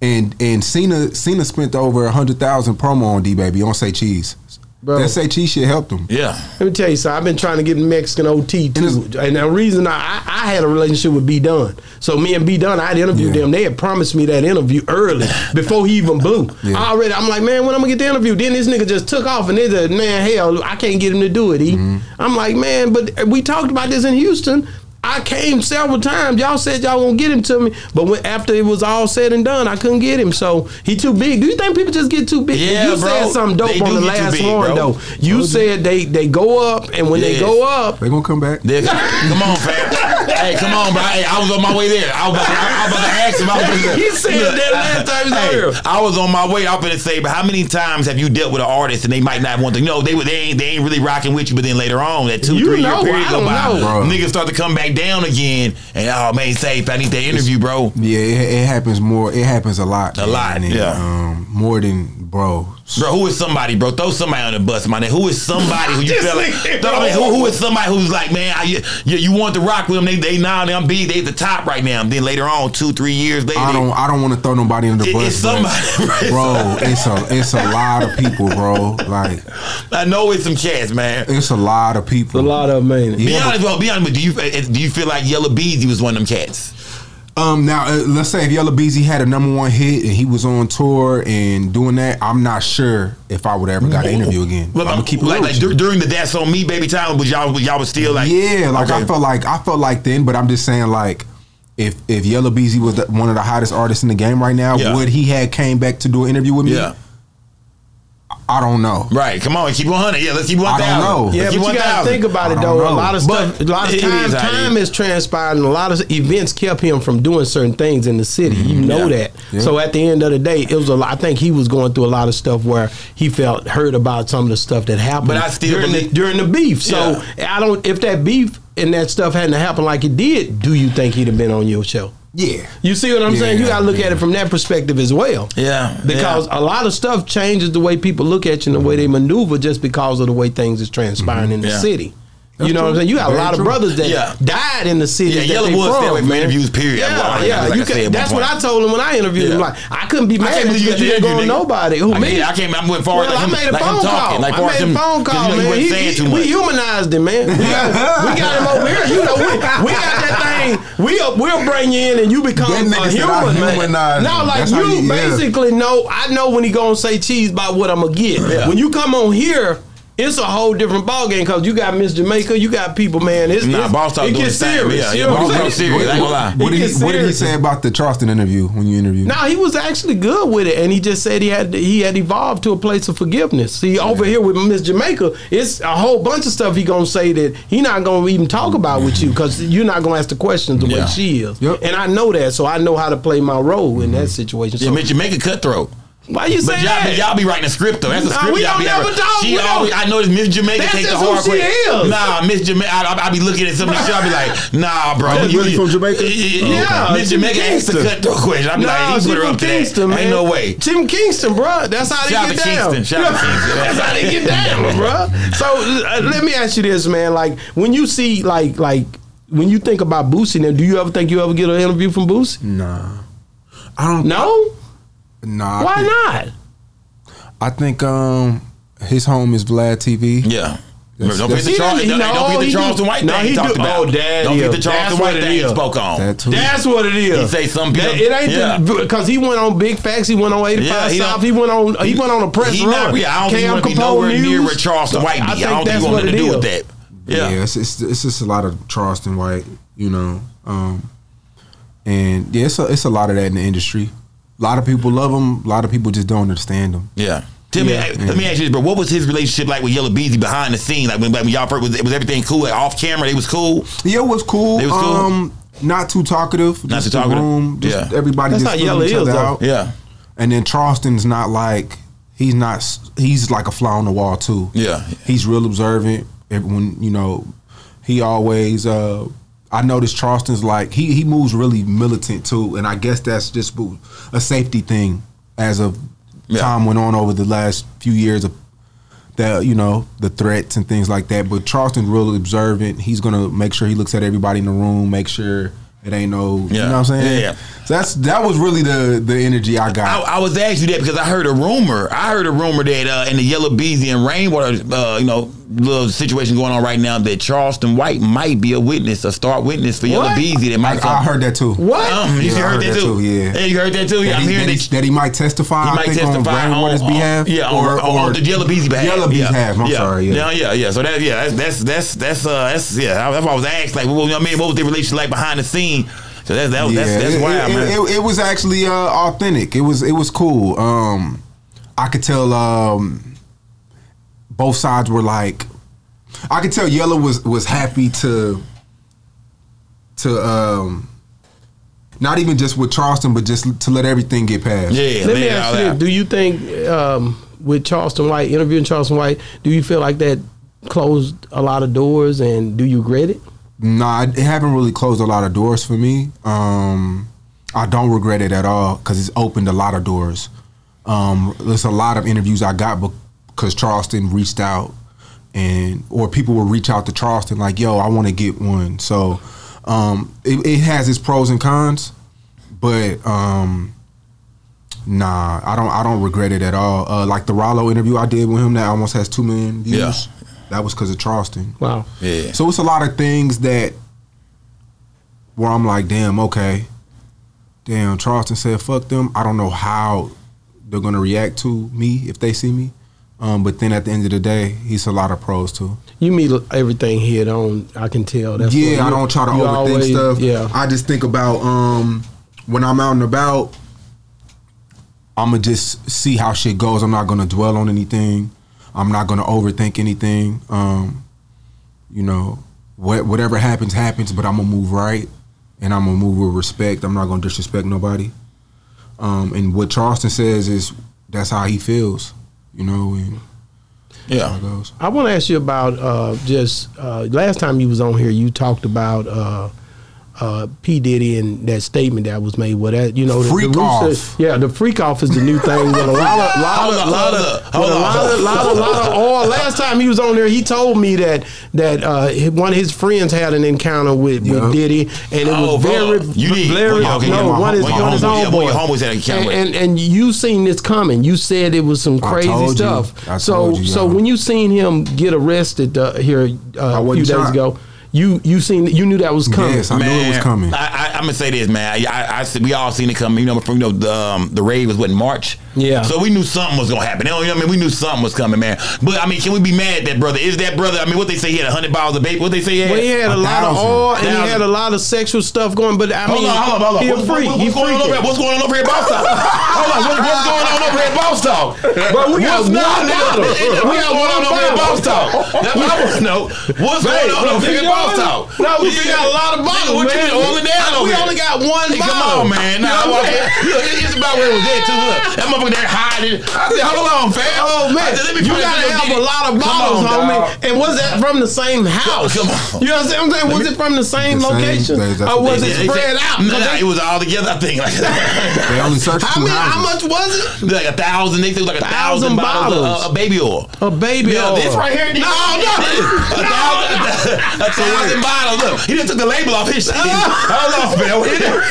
And and Cena Cena spent over a hundred thousand promo on DaBaby on say cheese. Bro. That say cheese shit helped him. Yeah. Let me tell you something. I've been trying to get Mexican OT too, And and the reason I, I, I had a relationship with B Dunn. So me and B Dunn, I had interviewed Yeah. them. They had promised me that interview early before he even blew. Yeah. I already, I'm like, man, when I'm gonna get the interview? Then this nigga just took off, and they said, man, hell, I can't get him to do it. E. Mm-hmm. am like, man, but we talked about this in Houston. I came several times. Y'all said y'all gonna get him to me, but when, after it was all said and done, I couldn't get him. So he too big. Do you think people just get too big? Yeah, you bro. said something dope on do the last big, one bro. though. You said they they go up, and when they go up, They gonna come back. There- come on, fam. Hey, come on, bro. Hey, I was on my way there. I was about to, I, was about to ask him. I was gonna- He said that last time he was hey, here. I was on my way. I'm gonna say, but how many times have you dealt with an artist and they might not want to? You know, they they ain't they ain't really rocking with you, but then later on, that two You three know, year period go by, know. Bro. niggas start to come back down again, and oh man, safe. I need that interview, bro. Yeah, it, it happens more. It happens a lot. A man. lot, And, yeah. Um, more than bro. Bro, who is somebody, bro? Throw somebody on the bus, my man. Who is somebody who you feel like? Throw- I mean, who, who is somebody who's like, man, I, you, you want to rock with them? They, they now them big, they at the top right now. Then later on, two, three years later, I don't. I don't want to throw nobody on the It- bus. it's somebody, bro. It's a. It's a lot of people, bro. Like I know it's some cats, man. it's a lot of people. a lot of man. Be honest, well, be honest. But do you uh, do you feel like Yella Beezy was one of them cats? Um, now uh, let's say if Yella Beezy had a number one hit and he was on tour and doing that, I'm not sure if I would ever got an interview again. Well, I'm gonna keep it like, like with you. dur- during the That's on Me baby time, was y'all y'all was still like yeah, like I felt like I felt like then, but I'm just saying like if if Yella Beezy was the, one of the hottest artists in the game right now, Yeah. would he had came back to do an interview with me? yeah. I don't know. Right, come on, keep 100. Yeah, let's keep 1,000. I don't know. Let's Yeah, but you gotta think about it though. don't A lot of stuff, But a lot of time, is time has transpired, and a lot of events kept him from doing certain things in the city. You know Mm-hmm. Yeah. that. Yeah. So at the end of the day, it was a lot. I think he was going through a lot of stuff where he felt hurt about some of the stuff that happened. But I still during, believe- the, during the beef. So I don't. If that beef and that stuff hadn't happened like it did, do you think he'd have been on your show? Yeah. You see what I'm Yeah, saying? You got to look yeah. at it from that perspective as well. Yeah, Because yeah. a lot of stuff changes the way people look at you and the way they maneuver just because of the way things is transpiring in the mm-hmm. Yeah. city. That's you know what I'm saying? You got a Very lot of brothers that Yeah. died in the city. Yeah, that Yella they Wood stay away from man. interviews, period. Yeah, yeah. like you can, that's what. I told him when I interviewed him. Like I couldn't be mad at you you because didn't go on nobody. Who I me? I can't- I went far Well, like I him- made a phone talking, call. like I made a phone call, he man. He- he- we humanized him, man. We got, we got him over here. You know, we, we got that thing. We'll we'll bring you in and you become a human, man. No, like you basically know. I know when he gonna say cheese about what I'm gonna get. When you come on here. It's a whole different ballgame because you got Miss Jamaica, you got people, man. It's, Nah, it's, Boss Talk it doing gets serious. Yeah, you yeah, know what Boss I'm Talk saying? serious. I ain't gonna lie. What did, he, what did he say about the Charleston interview when you interviewed? No, he was actually good with it, and he just said he had he had evolved to a place of forgiveness. See, over here with Miss Jamaica, it's a whole bunch of stuff he gonna say that he not gonna even talk about with you because you're not gonna ask the questions the way she is. Yep. And I know that, so I know how to play my role in that situation. Yeah, So, Miss Jamaica cutthroat. Why you say But y'all, that? be, y'all be writing a script though. That's a Nah, script we y'all don't be never having. talk, She always, I know this Miss Jamaica That's take the hard she question. Nah, Miss Jamaica, I, I, I be looking at some of this shit. I be like, nah, bro. That's you- really from Jamaica? Yeah, Miss she from Jamaica asked the Kingston. cutthroat question. I'm No, like, he put her from up to Kingston, that. man. Ain't no way. She from Kingston, bro. That's how they Shout get to down. Kingston. Shout out to Kingston. That's how they get down, bro. So uh, let me ask you this, man. Like when you see, like, like when you think about Boosie, now, do you ever think you ever get an interview from Boosie? Nah. I don't. No. Nah. I Why think, not? I think um his home is Vlad TV. Yeah. That's- don't forget the that's- Charles, He don't, no, forget the Charleston do- White no, thing he he talked do- about. oh, that don't forget the Charleston That's White what it thing he spoke on. That. That's what it is. He say some people- That- it ain't Yeah. because he went on Big Facts. He went on 85 Yeah, he South. He went on. He went on a press He run. not, yeah, I don't think he Cam want to be Capone nowhere near News. where Charleston White be. I, I think don't think that's he want what nothing to do with that. Yeah, Yeah. it's, it's it's just a lot of Charleston White, you know. Um, and yeah, it's a, it's a lot of that in the industry. A lot of people love him. A lot of people just don't understand him. Yeah. Tell me, Yeah. let me ask you this, bro. What was his relationship like with Yella Beezy behind the scene? Like when, when y'all first was, was everything cool? Like off camera, they was cool. Yeah, it was cool. It was cool? Um, not too talkative. Not too talkative? Room, just Yeah. everybody That's just how filling Yella each is, other though. out. Yeah. And then Charleston's not like he's not. He's like a fly on the wall too. Yeah. He's real observant. If- when you know, he always. Uh, I noticed Charleston's like he he moves really militant too, and I guess that's just a safety thing as of Yeah. time went on over the last few years of that you know the threats and things like that. But Charleston's really observant. He's gonna make sure he looks at everybody in the room, make sure it ain't no. You know what I'm saying? Yeah. So that's that was really the the energy I got. I, I was asking you that because I heard a rumor. I heard a rumor that uh, in the Yella Beezy and Rainwater, uh, you know, little situation going on right now, that Charleston White might be a witness, a start witness for Yella? Beezy. That I, might I heard that too. What? Um, you Yeah, I heard, heard that, that too? too, yeah. you heard that too. Yeah, That I'm he, hearing that, that. he, that he might testify. He I might think testify on on, on- behalf. Yeah, or, on, the Yella Beezy behalf. Yella Bee's yeah. behalf. I'm yeah. sorry. Yeah. yeah, yeah, yeah. So that, yeah, that's that's that's that's uh, that's yeah. That's why I was asked, like, what, I mean, what was the relationship like behind the scene? So that's that, Yeah, that's that's it, wild, it, man. it, it was actually uh, authentic. It was it was cool. Um, I could tell um, both sides were like, I could tell Yella was was happy to to um, not even just with Charleston, but just to let everything get past. yeah, Let man, me ask you this: Do you think um, with Charleston White interviewing Charleston White, do you feel like that closed a lot of doors, and do you regret it? Nah, it haven't really closed a lot of doors for me. Um, I don't regret it at all because it's opened a lot of doors. Um, there's a lot of interviews I got because Charleston reached out, and or people will reach out to Charleston like, "Yo, I want to get one." So um, it, it has its pros and cons, but um, nah, I don't. I don't regret it at all. Uh, like the Rollo interview I did with him that almost has two million views. Yeah. That was because of Charleston. Wow. Yeah. So it's a lot of things that where I'm like, damn, okay, damn. Charleston said, "Fuck them." I don't know how they're gonna react to me if they see me. Um, but then at the end of the day, he's a lot of pros too. You meet everything head on. I can tell. That's yeah, I don't try to overthink always- stuff. Yeah. I just think about um, when I'm out and about. I'm gonna just see how shit goes. I'm not gonna dwell on anything. I'm not gonna overthink anything. Um, you know, what, whatever happens, happens. But I'm gonna move right, and I'm gonna move with respect. I'm not gonna disrespect nobody. Um, and what Charleston says is that's how he feels. You know, and yeah. how it goes. I want to ask you about uh, just uh, last time you was on here. You talked about uh, uh, P Diddy and that statement that was made. With that, you know, the, Freak the off. Rooster- yeah, the freak off is the new thing. With a lot of, lot of, lot of, up, with hold a lot of, lot of, lot of oil. Last time he was on there, he told me that that uh, one of his friends had an encounter with, Yeah. with Diddy, and it Oh, was very, bro. You did. very. Well, okay, no, one is one of one your is homeboys- yeah, one of your homeboy. homeboys had an encounter And, and and you seen this coming. You said it was some crazy you. stuff. I so you, so when you seen him get arrested uh, here uh, a few days ago, you you seen you knew that was coming. Yes, I knew it was coming. I, I, I'm gonna say this, man. I, I, I said we all seen it coming. You know, from you know the um, the raid was what in March. Yeah. So we knew something was gonna happen. You know, what I mean, we knew something was coming, man. But I mean, can we be mad at that brother? Is that brother? I mean, what they say he had hundred bottles of baby? What they say he had? Well, he had a, A lot of thousand. oil and he had a lot of sexual stuff going. But I Hold mean, on, hold on, hold on. he a What- freak. what- He what's going on over here? What's going on over here at Boss Talk? hold on, what, what's going on over here at Boss Talk? Bro, we got What's one not- bottle. We We got got one one over here at Boss bottle. Talk. That's what I want to know. What's going on over here at Boss Talk? No, we got a lot of bottles, What you man. been holding down over We only got one Hey, bottle. come on, man. Nah, You know I what walk I'm in. saying? Look, it's about where it was at, too. Look, that motherfucker there hiding. I said, hold on, fam. Oh man, said, let me you gotta have a lot of bottles, on, homie. And was that from the same house? come on. You know what I'm saying? Was it from the same The same- location, that's or was it spread out? 'Cause nah, it was all together, I think. Like, They only searched how, two many, how houses. much was it? like a thousand. They said like a Thousand thousand, bottles, bottles. of, of baby oil. A baby Yeah, oil. this right here. No, no, a thousand, a thousand bottles. Look, he just took the label off his shit. Hold on, man.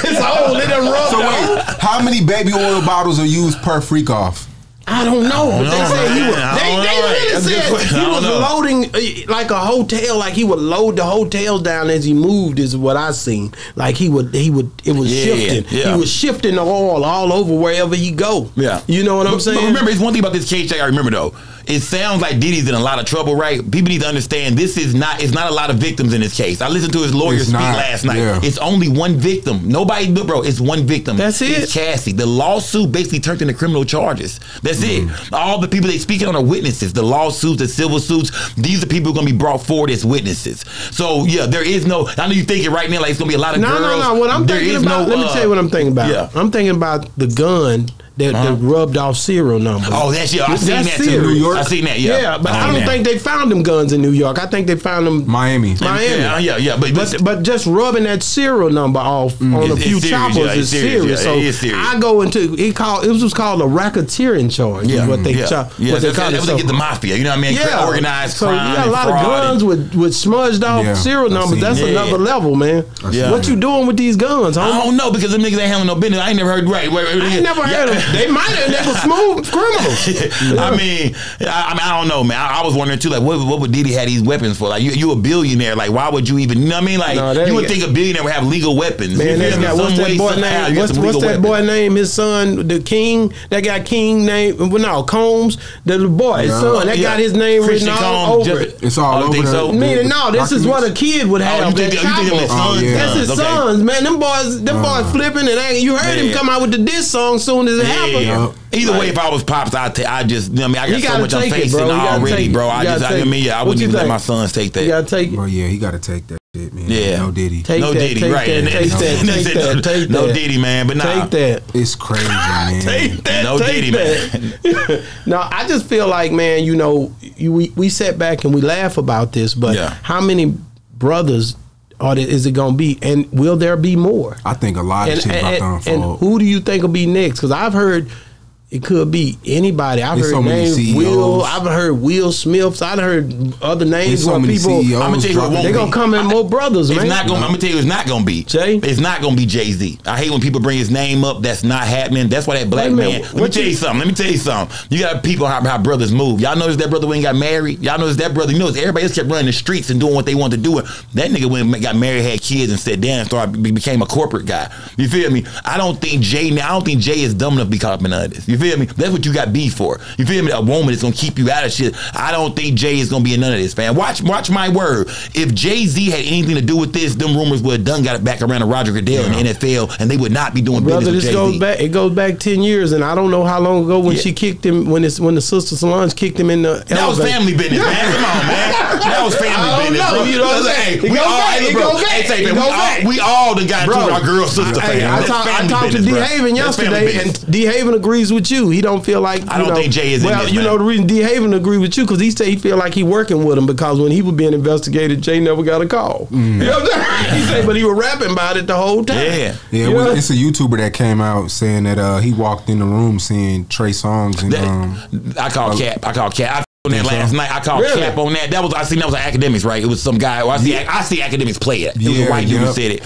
It's old. It done rubbed So wait, how many baby oil bottles are used per freak off? I don't know, but they know, said he was. They, they really That's said he was know. loading uh, like a hotel, like he would load the hotels down as he moved. Is what I seen. Like he would, he would. It was Yeah, shifting. yeah. He was shifting the oil all over wherever he go. Yeah. you know what I'm saying. But remember, it's one thing about this case check I remember though. It sounds like Diddy's in a lot of trouble, right? People need to understand this is not it's not a lot of victims in this case. I listened to his lawyer It's speak not, last night. yeah. It's only one victim. Nobody bro, it's one victim. That's it? It's Cassie. The lawsuit basically turned into criminal charges. That's it. All the people they speaking on are witnesses. The lawsuits, the civil suits, these are people who are gonna be brought forward as witnesses. So yeah, there is no I know you're thinking right now like it's gonna be a lot of No, girls. no, no. no. What I'm There thinking about, no, let me uh, tell you what I'm thinking about. yeah. I'm thinking about the gun the, the rubbed off serial number. Uh-huh. Oh, that's yeah. I seen that too. serious. New York? I seen that. Yeah, Yeah, but I I don't that. think they found them guns in New York. I think they found them Miami. Miami. Yeah, yeah, yeah. But, But but just rubbing that serial number off on a few serious, choppers yeah, is serious, serious. yeah, So it is serious. I go into it called it was called a racketeering charge. yeah, what they yeah, chop, yeah. what they call it. So- get the mafia. You know what I mean? yeah, organized so crime. you got a lot of guns with with smudged off serial numbers. That's another level, man. Yeah. What you doing with these guns, I don't know because them niggas ain't handling no business. I ain't never heard right. I never heard They might have. They were smooth criminals. I mean, I, I mean, I don't know, man. I, I was wondering too, like, what, what would Diddy have these weapons for? Like, you, you a billionaire, like, why would you even? You know what I mean? Like, No, you would got- think a billionaire would have legal weapons. Man, You they feel me? got what's that boy somehow, name? What's, what's that weapons. boy name? His son, the King. That got King name. Well, no, Combs. The little boy, his Yeah. son. That Yeah. got his name Christian written all Combs, over just- it. It's all Oh, over think the- so? Meaning, no, this is what a kid would oh, have. Oh, you think, that you think his sons? Oh. That's his oh, sons, man. Them boys, them uh, boys flipping and acting. You heard him come out with the diss song soon as it happened. Yeah. Yup. Either way, if I was pops, I ta- I just, you know what I mean, I You got so gotta much I'm take it, facing bro. Already, bro. I just, I, take I mean, yeah, I wouldn't you even let my sons take that. You gotta take it. Bro, yeah, he got to take that shit, man. Yeah. No Diddy. Take no that, Diddy, take right? that, And take then- that, and then take said, that, take no that. Diddy, man, but nah. Take that. It's crazy, man. Take that. No take Diddy, that. no, I just feel like, man, you know, you, we we sat back and we laugh about this, but Yeah. how many brothers there, is it going to be, and will there be more? I think a lot of And, shit about and, to and, who do you think will be next? Because I've heard. It could be anybody. I've There's heard so names. Will. I've heard Will Smiths. I've heard other names so where people. CEOs I'ma tell you what They're gonna come in more brothers, It's man. not gonna. I'm gonna tell you, it's not gonna be Jay? It's not gonna be Jay Z. I hate when people bring his name up. That's not happening. That's why that black man. Let me what tell you- you something. Let me tell you something. You got people how, how brothers move. Y'all notice that brother when he got married. Y'all notice that brother. You know, everybody else kept running the streets and doing what they wanted to do. That nigga went and got married, had kids, and sat down and started became a corporate guy. You feel me? I don't think Jay. I don't think Jay is dumb enough to be caught up in this. You feel me? That's what you got beef for. You feel me? A woman is gonna keep you out of shit. I don't think Jay is gonna be in none of this, man. Watch, watch my word. If Jay Z had anything to do with this, them rumors would have done got it back around to Roger Goodell in the NFL, and they would not be doing Brother, business with this goes back. It goes back ten years, and I don't know how long ago when Yeah. she kicked him. When it's when the sister Solange kicked him in the. That was family business, man. Come on, man. That was family I don't business. know, bro. you know what I'm saying? Hey, we all, back, hey, bro, hey, it we, all, we all done got Bro, into our girl sister Hey, fam. I, I talked to DeHaven yesterday, and D Haven agrees with you. He don't feel like I don't know, think Jay is in Well, this, you man. know the reason DeHaven agree with you because he said he feel like he working with him because when he was being investigated, Jay never got a call. You know what I'm saying? He said, but he was rapping about it the whole time. Yeah. Yeah, You it was, it's a YouTuber that came out saying that uh, he walked in the room seeing Trey Songz and That- um, I call Cap. I call Cap. I on that last night. I called Really? Cap on that. That was I seen that was Akademiks, right? It was some guy. Well, I see. I see Akademiks play it. It was a Yeah, white dude who yep. said it.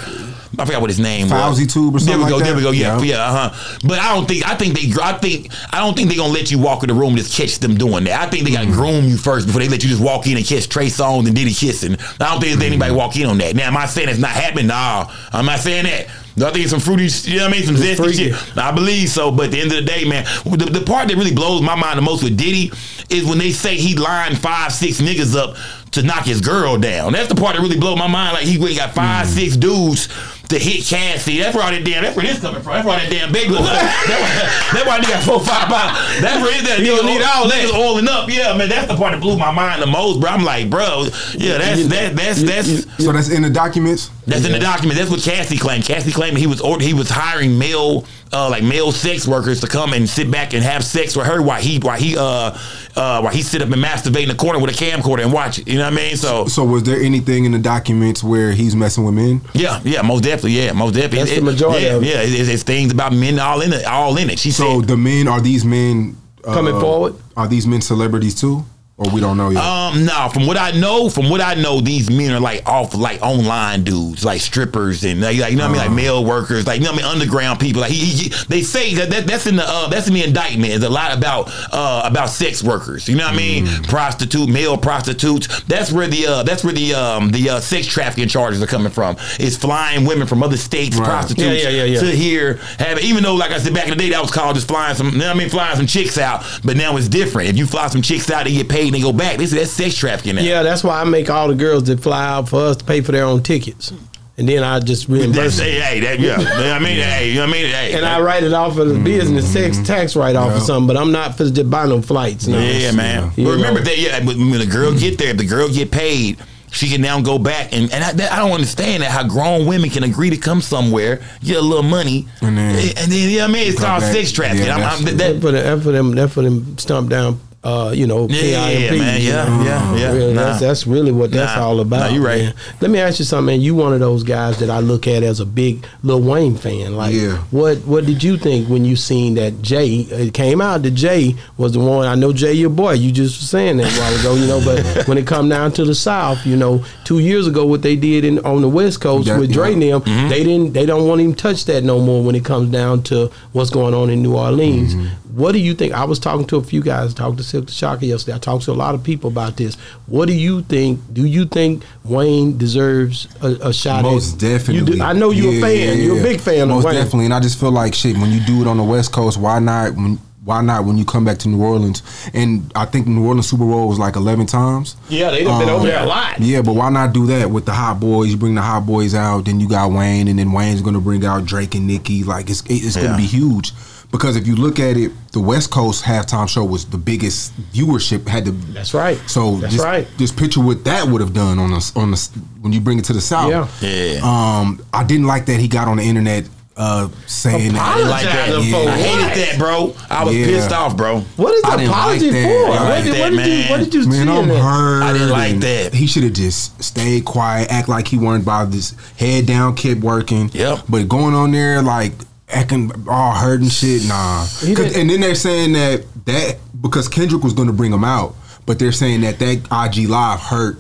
I forgot what his name Fousey was. Tube or something. There we go. like there we go. Yeah, Yeah. yeah. Uh huh. But I don't think. I think they. I think. I don't think they're gonna let you walk in the room and just catch them doing that. I think they gotta Mm-hmm. groom you first before they let you just walk in and catch Trey Songz and Diddy kissing. I don't think there's anybody walk in on that. Now, am I saying it's not happening? No, I'm not saying that. I think it's some fruity, you know what I mean? Some zesty freaky. shit. I believe so, but at the end of the day, man, the, the part that really blows my mind the most with Diddy is when they say he lined five, six niggas up to knock his girl down. That's the part that really blows my mind. Like he went got five, Mm. six dudes to hit Cassie. That's where all that damn. That's where this coming from. That's where all that damn big. that's why that's why they got four, five pounds. That's where it that. You don't need all that. Niggas oiling up. Yeah, man. That's the part that blew my mind the most, bro. I'm like, bro. Yeah, that's that, that's that's. so that's in the documents. That's in the document. That's what Cassie claimed. Cassie claimed he was or, he was hiring male uh, like male sex workers to come and sit back and have sex with her while he while he uh uh while he sit up and masturbate in the corner with a camcorder and watch it. You know what I mean? So So was there anything in the documents where he's messing with men? yeah, yeah, most definitely, yeah, most definitely. That's It- the majority Yeah, of it. yeah. It, it's, it's things about men all in it, all in it. She So said. the men are these men uh, Coming forward? Are these men celebrities too, or we don't know yet? Um, no, from what I know, from what I know, these men are like off like online dudes, like strippers and like, like, you know what I mean, like male workers, like you know what I mean, underground people. Like he, he, they say that, that that's in the uh, that's in the indictment. It's a lot about uh about sex workers. You know what I mean? Prostitute, male prostitutes. That's where the uh that's where the um the uh, sex trafficking charges are coming from. It's flying women from other states, Right. prostitutes Yeah, yeah, yeah, yeah. to here. Have even though like I said back in the day that was called just flying some. You know what I mean, flying some chicks out. But now it's different. If you fly some chicks out, they get paid and they go back. This that's sex trafficking. Now. Yeah, that's why I make all the girls that fly out for us to pay for their own tickets, and then I just reimburse That's, them. hey, hey, that, yeah. You know what I mean, hey, you know what I mean, hey. And I write it off as a business tax tax write off or something, but I'm not for just buy no flights. No. yeah, man. You But remember that, yeah. When when the girl get there, if the girl get paid, she can now go back and and I, that, I don't understand that how grown women can agree to come somewhere, get a little money, And then- and then you know what I mean. It's Come called sex trafficking. Yeah, I'm, I'm, that, That for, that for them, that for them stomp down, uh, you know, yeah, yeah, yeah, man, you yeah, know. yeah, yeah. Really, Nah. that's, that's really what that's Nah. all about. Nah, you right. man. Let me ask you something, man. You one of those guys that I look at as a big Lil Wayne fan. Like, Yeah. what what did you think when you seen that Jay? It came out that Jay was the one. I know Jay, your boy. You just were saying that a while ago, you know. But when it come down to the South, you know, two years ago, what they did in on the West Coast That- with Dre yeah. them, Mm-hmm. they didn't. They don't want him to touch that no more when it comes down to what's going on in New Orleans. Mm-hmm. What do you think? I was talking to a few guys. Talked to Silk Shocker yesterday. I talked to a lot of people about this. What do you think? Do you think Wayne deserves a, a shot? Most at, definitely. Do, I know you're Yeah, a fan. yeah, You're a big fan Most of Wayne. Most definitely, and I just feel like shit. When you do it on the West Coast, why not? When why not when you come back to New Orleans? And I think New Orleans Super Bowl was like eleven times. Yeah, they done been Um, over there a lot. Yeah, but why not do that with the hot boys? You bring the hot boys out, then you got Wayne, and then Wayne's gonna bring out Drake and Nicki. Like it's it's Yeah. gonna be huge. Because if you look at it, the West Coast halftime show was the biggest viewership. Had to. That's right. So That's just, right. Just picture what that would have done on us on the when you bring it to the South. Yeah. Yeah. Um, I didn't like that he got on the internet uh, saying I didn't like that. Apologizing for I what? hated that, bro. I was Yeah. pissed off, bro. What is the I didn't like apology that. for? What, like did, that, what did you man. What did you see Man, in I'm that? hurt. I didn't like that. He should have just stayed quiet, act like he weren't bothered. This head down, kept working. Yep. But going on there like acting all hurt and shit, nah. He 'Cause- didn't- and then they're saying that that because Kendrick was going to bring him out, but they're saying that that IG live hurt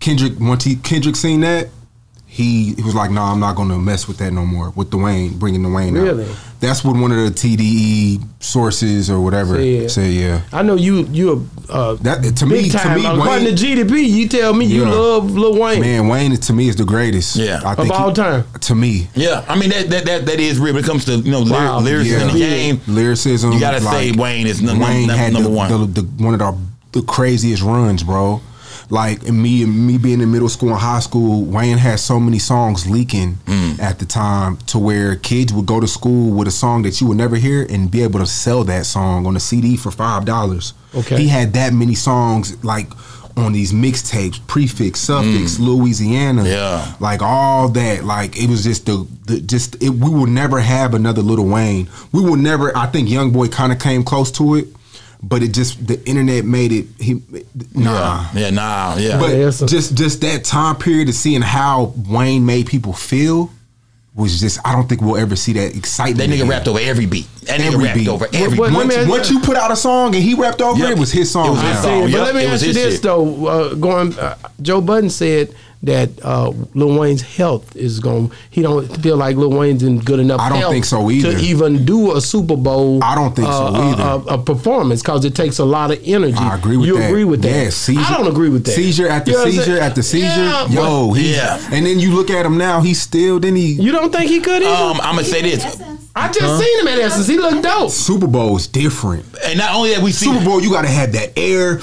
Kendrick. Once he Kendrick seen that. He, he was like, "No, nah, I'm not going to mess with that no more." With Dwayne, bringing Dwayne Really? out. That's what one of the TDE sources or whatever Said. said. Yeah, I know you. You a uh, that to big me, to time. me, According Wayne, to GDP, you tell me you love Lil Wayne Man, Wayne to me is the greatest. Yeah. I of all he- time. To me, Yeah, I mean that that that, that is real when it comes to you know Wow. lyrics Yeah. in the game. lyricism. You gotta say Wayne is num- num- Wayne had number the, one. The, the, one of the the craziest runs, bro. Like and me me being in middle school and high school, Wayne had so many songs leaking Mm. at the time to where kids would go to school with a song that you would never hear and be able to sell that song on a CD for five dollars. Okay. he had that many songs like on these mixtapes, prefix, suffix, Louisiana, Mm. Yeah. like all that. Like it was just the, the just it, we will never have another Lil Wayne. We will never. I think Young Boy kind of came close to it, but it just the internet made it. He nah. Yeah, yeah, nah, yeah. But Yeah, so- just just that time period of seeing how Wayne made people feel was just I don't think we'll ever see that excitement. that nigga again. rapped over every beat. That nigga Every rapped beat. over every what- beat. Once, ask- once you put out a song and he rapped over Yep. it, it was his song. It was his now. song. but let me it ask you this shit. though. Uh, going, uh, Joe Budden said that uh, Lil Wayne's health is going. He don't feel like Lil Wayne's in good enough. I don't health think so either. To even do a Super Bowl. I don't think so uh, either. A, a performance because it takes a lot of energy. I agree with you that. agree with that? Yeah, seizure, I don't agree with that. Seizure after You know seizure after seizure. Yeah, but Yo, he's, Yeah. And then you look at him now. He's still. Then he you don't think he could? Either? Um, I'm gonna say this, I just seen him at Essence. He looked dope. Super Bowl is different. and not only that we see Super Bowl, you got to have that air.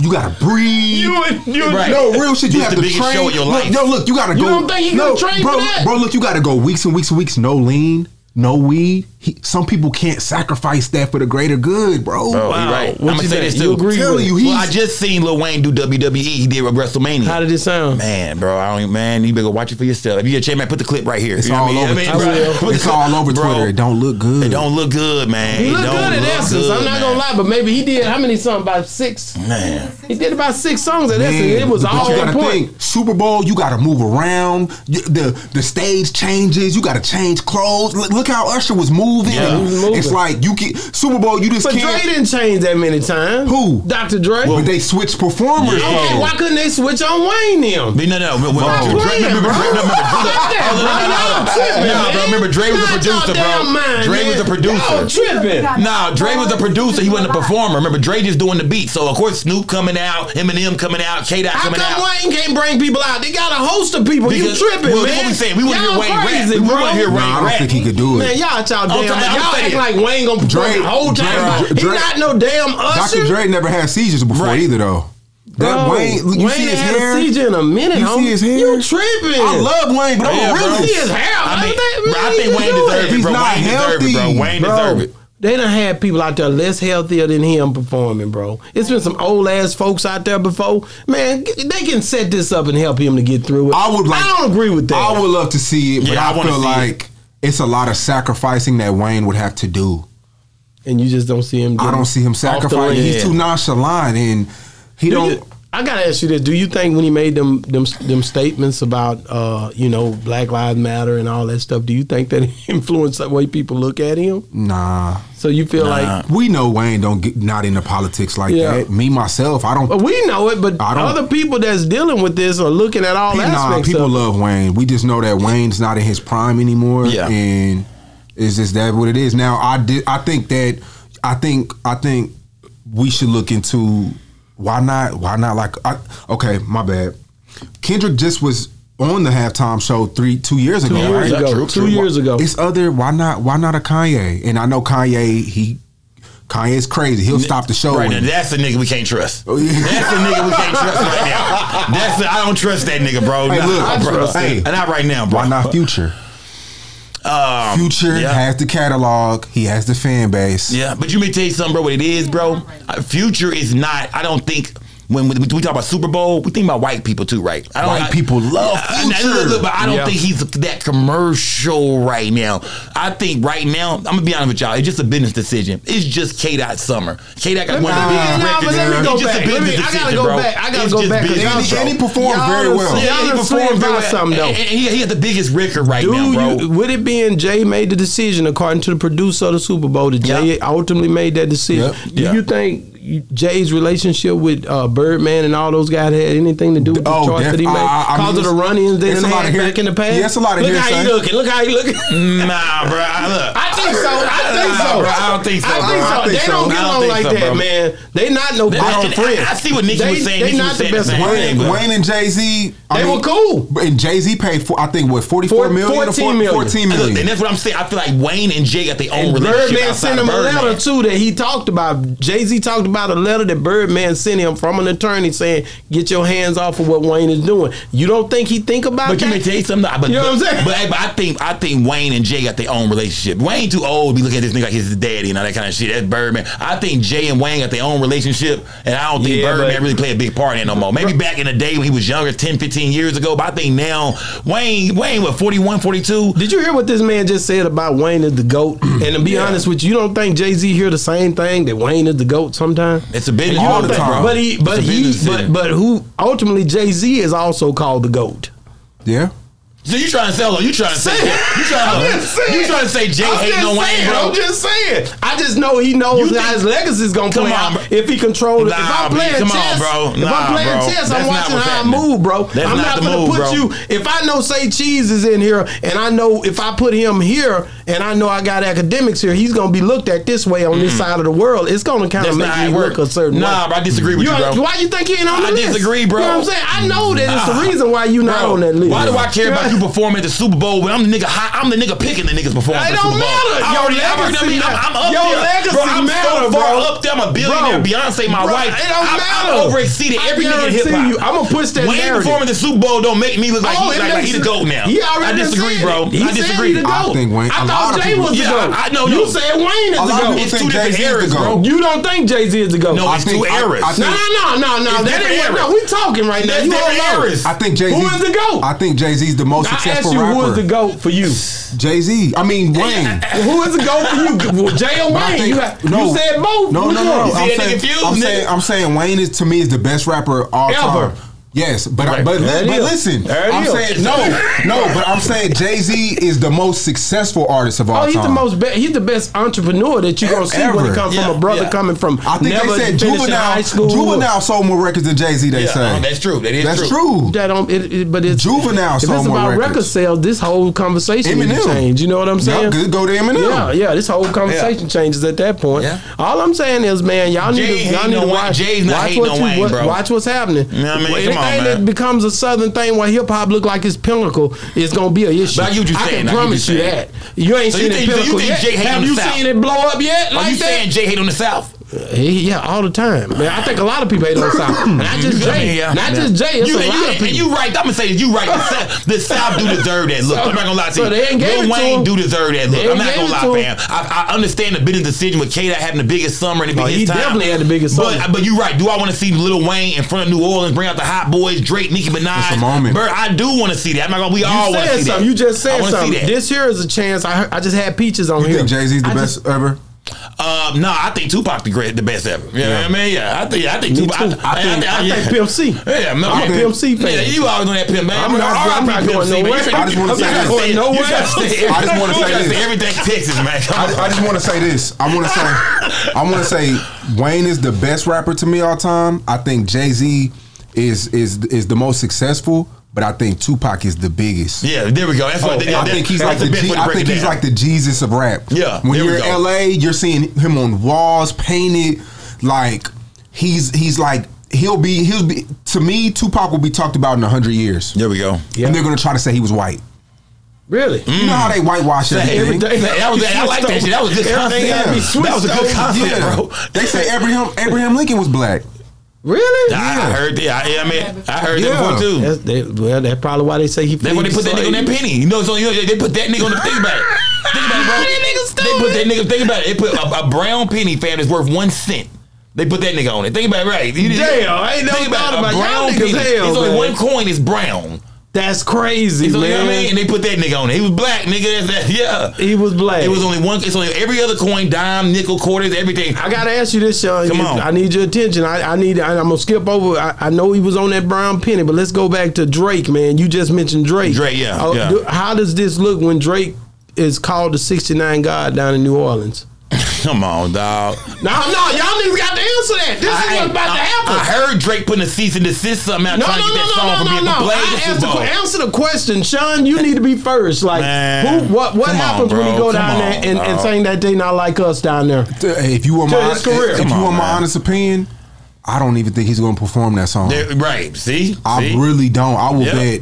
You got to breathe. and you Right. No real shit. You This have to biggest train. Show your look, life. Yo, look, you got to You go. don't think he no, gonna train bro, for that? Bro, look, you got to go weeks and weeks and weeks. No lean, no weed. He, some people can't sacrifice that for the greater good, bro. Oh, bro, Wow. right. What I'm gonna say think? this You too. agree Tell with you, Well, I just seen Lil Wayne do WWE. He did with WrestleMania. How did it sound? Man, bro, I don't. even- Man, you better go watch it for yourself. If you get a chance, man, put the clip right here. It's You know all what I over. mean? I will. Put It's all over Bro, Twitter. It don't look good. It don't look good, man. He It looked don't good at Essence. good, I'm not man. gonna lie, but maybe he did how many songs? About six. Man, He did about six songs at Essence. It was all you on point. think Super Bowl. You got to move around. The The stage changes. You got to change clothes. Look, look how Usher was moving. Yeah. He was moving. It's like you can Super Bowl. You just But Dre can't. didn't change that many times. Who? Dr. Dre. but they switched performers. Yeah. okay, oh. why couldn't they switch on Wayne them? But no, no. When, when, Stop Dre- playing, remember, bro. Dre, remember, Dre, Fuck that, hold on, bro. hold on, Y'all hold on. tripping, Nah, man. bro. Remember, Dre was a Shut your producer, damn bro. mind, Dre was man. a producer. Y'all tripping. Nah, Dre was a producer. He wasn't a performer. Remember, Dre just doing the beat. So of course, Snoop coming out, Eminem coming out, K Dot How coming come out. Wayne can't bring people out? They got a host of people. you Because- tripping, well, man. What we saying? We want to hear Y'all Wayne We bro. want to hear Wayne I don't think he could do Man, it. y'all y'all I'm damn. telling- I'm y'all act like Wayne gonna perform Dre- the whole time. Dre- he Dre- not no damn Usher. Dr. Dre never had seizures before Right. either, though. That Bro, Wayne, you Wayne see his had hair. a seizure in a minute. You homie. see his hair? You tripping? I love Wayne, but Yeah, I'm bro. really See his hair. I mean, man, bro, I think Wayne do deserved it, He's bro. not Wayne deserved it, bro. healthy. Wayne Bro, deserved it. They done had people out there less healthier than him performing, bro. It's been some old ass folks out there before. Man, they can set this up and help him to get through it. I would like. I don't agree with that. I would love to see it, but Yeah, I I, wanna feel see it. It's a lot of sacrificing that Wayne would have to do. and you just don't see him. I don't see him sacrificing. He's too nonchalant, and he Do don't. You- I gotta ask you this: Do you think when he made them them them statements about uh you know Black Lives Matter and all that stuff, do you think that influenced the way people look at him? Nah, So you feel like we know Wayne don't get not into politics like Yeah. that. Me myself, I don't. We know it, but I don't- other people that's dealing with this are looking at all Nah, aspects people of love Wayne. We just know that Wayne's not in his prime anymore. Yeah. and is just that what it is. Now, I did. I think that. I think. I think we should look into why not. Why not? Like, I, okay, my bad. Kendrick just was on the halftime show three, two years ago. Two years right? ago. True, two true. years ago. It's other. Why not? Why not a Kanye? And I know Kanye. He Kanye's crazy. He'll stop the show. Right now, and- that's the nigga we can't trust. Oh, yeah. That's the nigga we can't trust right now. That's the, I don't trust that nigga, bro. Hey, Nah, look, I bro. trust him. not right now, bro. why not Future? Um, Future yeah. has the catalog. He has the fan base. Yeah, but you may tell you something, bro. What it is, bro. Future is not. I don't think. When we, we talk about Super Bowl, we think about white people too, right? I don't, White I- people love I- I- Future. look, look, but I don't Yeah. think he's that commercial right now. I think right now, I'm gonna be honest with y'all. It's just a business decision. It's just K. Dot Summer. K. Dot got one of the biggest nah, records. let me go back. Let me- I gotta go back. I gotta go just back 'cause business, And he, bro. performed very well. Yeah, Y'all he performed very well. something, though. And, and he, he had the biggest record right Do now, bro. you, would it be in Jay made the decision according to the producer of the Super Bowl that Jay Yeah. ultimately made that decision? Yep. Do Yeah. you think you- Jay's relationship with uh, Birdman and all those guys had anything to do with the Oh, choice def- that he made? I- I- I Cause mean, of the run-ins they it's done a lot had of back in the past? Yeah, it's a lot of Look how he looking. Look how he looking. Nah, bro. I, look. I think so. I think Nah, so. bro, I don't think so, I think so. I think they so. don't get don't along like so, that, bro. man. They not no They- best I- friends. I see what Nicki they, was saying. They Nikki not the best same friends. Wayne and Jay Z. They were cool. And Jay Z paid, for, I think, what, 44 Four- million or 14 four- million. 14 Look, million. and that's what I'm saying. I feel like Wayne and Jay got their own And relationship Birdman sent him a letter too that he talked about. Jay Z talked about a letter that Birdman sent him from an attorney saying, "Get your hands off of what Wayne is doing." You don't think he think about it? But that? you may tell you something. But, You know what I'm saying? But, but I think I think Wayne and Jay got their own relationship. Wayne too old to be looking at this nigga like his daddy and all that kind of shit. That's Birdman. I think Jay and Wayne got their own relationship, and I don't think Yeah, Birdman really play a big part in it no more. Maybe back in the day when he was younger, 10, 15 years ago. But I think now Wayne, Wayne, what 41, 42? Did you hear what this man just said about Wayne is the goat? And to be Yeah. honest with you, you don't think Jay Z hear the same thing that Wayne is the goat sometimes? It's a business. All the time. But he, but he, but, but who ultimately Jay Z is also called the goat. yeah. So you trying to sell her? You trying to say? You trying to? You trying to say Jay I'm hating on Wayne, bro? I'm just saying. I just know he knows how his legacy is gonna Come play on, out if he controls it. If I'm playing come on, chess, bro. if I'm playing bro. chess, I'm not watching how I move, bro. That's I'm not not, gonna move, put bro. you. If I know say cheese is in here, and I know if I put him here, and I know I got Akademiks here, he's gonna be looked at this way on this mm. side of the world. It's gonna kind of make me works. a certain Nah, way. bro, I disagree with you, bro. Why you think he ain't on the I disagree, bro. You know what I'm saying? I know that it's the reason why you not on that list. Why do I care about you performing at the Super Bowl when I'm the nigga high, I'm the nigga picking the niggas performing at the Super Bowl? matter. I Your already, I already, I mean, I'm, I'm up Your there. legacy bro, I'm matter, so far bro. up there. I'm a billionaire. Bro. Beyonce, my Bro, wife. it don't I, matter. I've over exceeded every nigga in hip hop. I'ma push that Wayne narrative. performing the Super Bowl don't make me look like, Oh, he, like, like he the goat now. He already I disagree, bro. He I disagree. he the I think Wayne- I a lot thought Jay was the goat. I- I know, You said Wayne is the goat. people It's think two different Jay-Z is eras, the bro. GOAT. You don't think Jay Z is the goat? No, it's think- two eras. No, no, no, no, no. It's That ain't No, we talking right now. That's You don't different know. eras. I think Jay Z. Who is the GOAT? I think Jay Z's the most I asked successful you rapper. who is the goat for you. Jay Z. I mean Wayne. Who is the goat for you? Well, Jay or Wayne? think- You, got, you said both. No, no, no. see I'm saying, I'm saying, I'm saying Wayne is to me is the best rapper all Ever. time. Yes, but I, Right. but, There li- it but listen, There I'm saying no, no, but I'm saying Jay Z is the most successful artist of all Oh, he's time. the most. Be- he's the best entrepreneur that you're gonna see when Ever. it comes Yeah, from a brother yeah. coming from. I think never they said finishing high Juvenile. school. Juvenile sold more records than Jay Z. They Yeah, say uh, that's true. That is That's true. true. That don't, it, it- but it's Juvenile If sold it's more about record records. sales, this whole conversation needs to Eminem. change. You know what I'm saying? Yep, good go to Eminem. Yeah, yeah. This whole conversation changes at that point. Yeah. All I'm saying is, man, y'all Jay need to, y'all need to watch. Jay's not watch what you Wayne, what- bro. watch what's happening. You know what I mean? Anything that becomes a southern thing where hip hop look like it's pinnacle is gonna be an issue. But I you're I can promise you're you that. You ain't So seen you it think- so you pinnacle think yet. Jay Have on you the South? seen it blow up yet? Are Like you that? saying Jay hate on the South? He, yeah, all the time. Man, I think a lot of people hate on South. Not just Jay. Yeah, not yeah. just Jay. It's you, a and lot you, of and people. you right. I'm gonna say this. You right. The South, the South do deserve that look. So- I'm not gonna lie to so you. they ain't Lil it to Wayne do deserve that look. I'm not gonna lie, to fam. I, I understand the business decision with K having the biggest summer and the Oh, biggest he time. definitely had the biggest but, summer. But you right. Do I want to see Lil Wayne in front of New Orleans bring out the Hot Boys, Drake, Nicki Minaj? It's a moment. Bro, I do want to see that. I'm not gonna. We all want to see something. that. You just said wanna see something. that. This here is a chance. I I just had peaches on You here. think Jay Z's the I best just- ever? Um, no, I think Tupac the great, the best ever. You know Yeah. what I mean? Yeah, I think I think Me Tupac. too. I, I think, I yeah. think Pimp C. Yeah, man, I'm a yeah. Pimp C fan. Yeah, you always on that pimp, man. I'm not- I'm not going nowhere. I just wanna say this. going nowhere. You gotta say, I just wanna say this. everything Texas, man. I. I just want to say this. I want to say, I want to say, Wayne is the best rapper to me all time. I think Jay Z is is is the most successful, but I think Tupac is the biggest. yeah, there we go. That's what oh, I think he's like the, best G, I think he's down. like the Jesus of rap. Yeah, when there we you're in go. LA, you're seeing him on walls painted. Like he's he's like he'll be he'll be to me. Tupac will be talked about in a hundred years, There we go. Yeah. and they're gonna try to say he was white. Really? You know how they whitewash everything. Everything- That was I like that shit. That was a good Everything concept. gotta be switched That was a good concept, Yeah. bro. They say Abraham Abraham Lincoln was black. Really? I, I heard that. I, I mean, I heard Yeah. that before too. That's, they, well, that's probably why they say he. That's why they put that nigga on that penny. You know, so you know, they put that nigga on the. Think about it. Think about it, bro. They put that nigga. Think about it. They put a, a brown penny, fam, that's worth one cent. They put that nigga on it. Think about it, right? You- Damn, I ain't never about thought it. about a y'all brown penny. hell, It's only man. one coin is brown. That's crazy, So, man. you know what I mean? And they put that nigga on it. He was black, nigga. That's that. Yeah. He was black. It was only one. It's only every other coin, dime, nickel, quarters, everything. I gotta ask you this, Shawn. Come on. I need your attention. I, I need. I, I'm gonna skip over. I, I know he was on that brown penny, but let's go back to Drake, man. You just mentioned Drake. Drake, yeah, Oh, yeah. do- how does this look when Drake is called the 69 God down in New Orleans? Come on, dog. No, no, y'all niggas got to answer that. This is I, what's about I- to happen. I heard Drake putting a cease and desist something out no, trying no, to no, get that no, song no, from no, being no. played I the Super answer, Bowl. answer the question, Shawn. You need to be first. Like, Man, who? What? What come on, happens when he bro. go down Come there and, and saying that they not like us down there? If you want my his career. if Come you on, want my honest opinion, I don't even think he's going to perform that song. There- right. See? I See? really don't. I will Yeah. bet.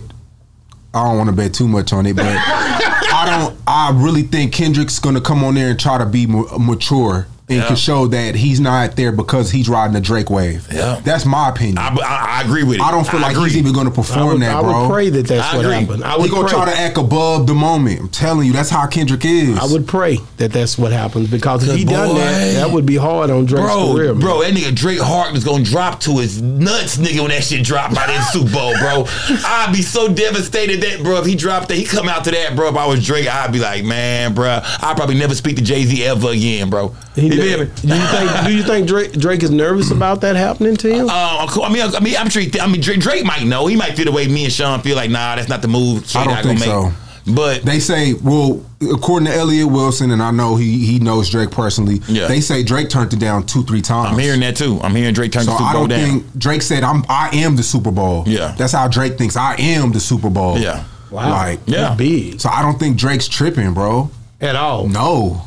I don't want to bet too much on it, but I don't. I really think Kendrick's to come on there and try to be ma- mature and Yeah. can show that he's not there because he's riding the Drake wave. Yeah. that's my opinion. I, I, I, I agree with it. I don't feel like agree. he's even going to perform would, that, I bro. would pray that that's I what agree. happened. I He would gonna pray. try to act above the moment. I'm telling you, that's how Kendrick is. I would pray that that's what happens because if he done that, that would be hard on Drake's Bro, career. man. bro, that nigga Drake Hart was gonna drop to his nuts, nigga, when that shit dropped by the Super Bowl, bro. I'd be so devastated that, bro, if he dropped that, he come out to that, bro. If I was Drake, I'd be like, man, bro, I'd probably never speak to Jay Z ever again, bro. He You feel me? do you think? Do you think Drake, Drake is nervous about that happening to him? Uh, I mean, I mean, I'm sure. He, I mean, Drake, Drake might know. He might feel the way me and Shawn feel. Like, nah, that's not the move. Kid I don't not think gonna make. But They say, well, according to Elliott Wilson, and I know he he knows Drake personally. Yeah. They say Drake turned it down two, three times. I'm hearing that too. I'm hearing Drake turn So the Super I Bowl don't down. think Drake said I'm I am the Super Bowl. Yeah. That's how Drake thinks. I am the Super Bowl. Yeah. wow, Like Yeah. That's big so I don't think Drake's tripping, bro. at all. No.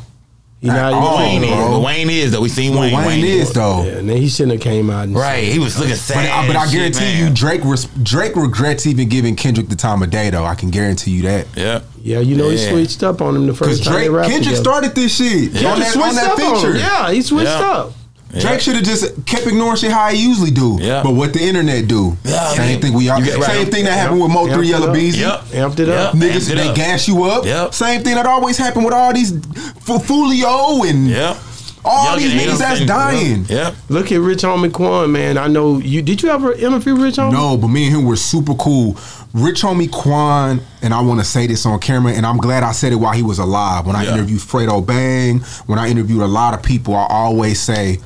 He know, At even all, Wayne is. bro. Wayne is though. We seen Well, Wayne. Wayne, is though. Yeah, and then he shouldn't have came out. And Right. He was looking But, sad. I, but I and shit, guarantee man. you, Drake res- Drake regrets even giving Kendrick the time of day, though. I can guarantee you that. Yeah. Yeah, you know he switched up on him the first time they Drake, rapped Kendrick together. started this shit Yeah. on that, switched on that up on him. Yeah, he switched Yeah. up. Drake should have just kept ignoring shit how he usually do. Yeah. But what the internet do? Yeah, same yeah. thing we all. Get- Same right. thing that happened with Mo Three Yella Bees. Beezy. Yep. Amped it up. Yep. Niggas, it they up. gas you up. Yep. Same thing that always happened with all these F- Foolio and Yep. all Young these niggas that's dying. Yep. Look at Rich Homie Quan, man. I know you. Did you ever interview Rich Homie? No, but me and him were super cool. Rich homie Quan, and I want to say this on camera, and I'm glad I said it while he was alive. When I Yeah. interviewed Fredo Bang, when I interviewed a lot of people, I always say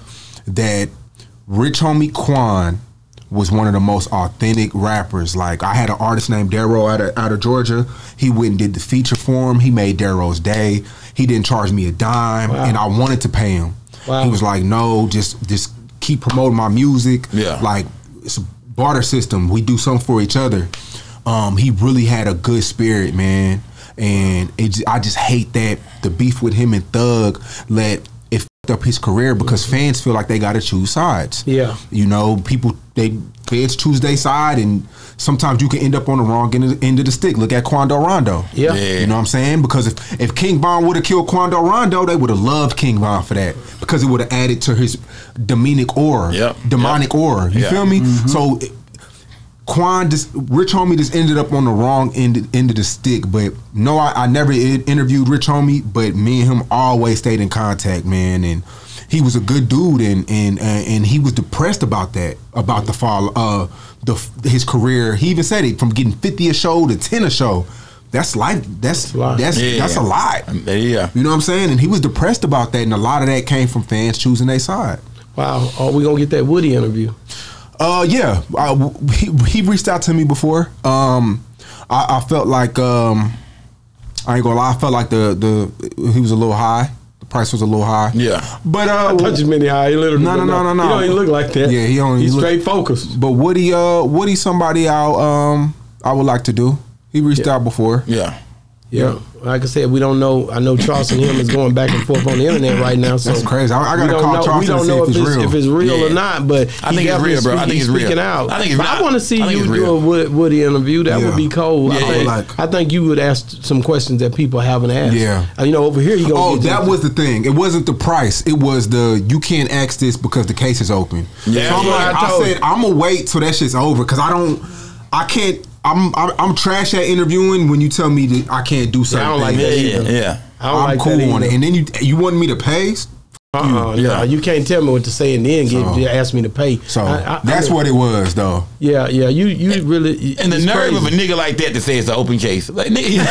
that Rich homie Quan was one of the most authentic rappers. Like I had an artist named Darrow out of out of Georgia. He went and did the feature for him. He made Darrow's day. He didn't charge me a dime, Wow. and I wanted to pay him. Wow. He was like, "No, just just keep promoting my music." Yeah. like it's a barter system. We do something for each other. Um, he really had a good spirit, man, and it, j- I just hate that the beef with him and Thug let it f***ed up his career because mm-hmm. fans feel like they got to choose sides. Yeah. you know, people they feds choose their side, and sometimes you can end up on the wrong end of, end of the stick. Look at Quando Rondo. Yeah. Yeah. You know what I'm saying? Because if, if King Von would have killed Quando Rondo, they would have loved King Von for that because it would have added to his demonic aura, Yep. demonic aura. You Yeah. feel me? Mm-hmm. So Quan just Rich Homie just ended up on the wrong end end of the stick. But no, I, I never i- interviewed Rich Homie, but me and him always stayed in contact, man. And he was a good dude, and and and, and he was depressed about that, about the fall, uh, the his career. He even said it from getting fifty a show to ten a show. That's life. That's a lot. that's Yeah. that's a lot. Yeah. You know what I'm saying? And he was depressed about that, and a lot of that came from fans choosing their side. Wow. Are we gonna get that Woody interview? Uh, yeah, uh, he, he reached out to me before. Um, I, I felt like um, I ain't gonna lie. I felt like the the he was a little high. The price was a little high. Yeah. but uh, Touch him anyhow. He literally No, no, no, no, no. He don't even look like that. Yeah, he he He's look- straight focused. but Woody, uh, Woody, somebody out. Um, I would like to do. He reached Yeah. out before. Yeah. Yeah. Like I said, we don't know. I know Charles and him is going back and forth on the internet right now. So That's crazy. I- I gotta call know, Charles We don't see know if if, it's real. if it's real Yeah. or not. But I think it's real, bro. I think he's it's real. out. I think it's But real. I want to see you do a Woody, Woody interview. That Yeah. would be cold. Yeah, I, think, like- I think you would ask some questions that people haven't asked. Yeah. Uh, You know, over here you go. Oh, that was the thing. It wasn't the price. It was the you can't ask this because the case is open. Yeah, so I'm like, I I, said. I'm gonna wait till that shit's over because I don't, I can't. I'm, I'm I'm trash at interviewing when you tell me that I can't do certain I don't like that Yeah. either. Yeah. I don't I'm like cool that on it. And then you you want me to pay? Uh-uh, Yeah. no, you can't tell me what to say and then give, So- ask me to pay. So I- I- I that's mean, what it was, though. Yeah, yeah. You you really And the it's nerve of a nigga like that to say it's an open case. Like, nigga, yeah,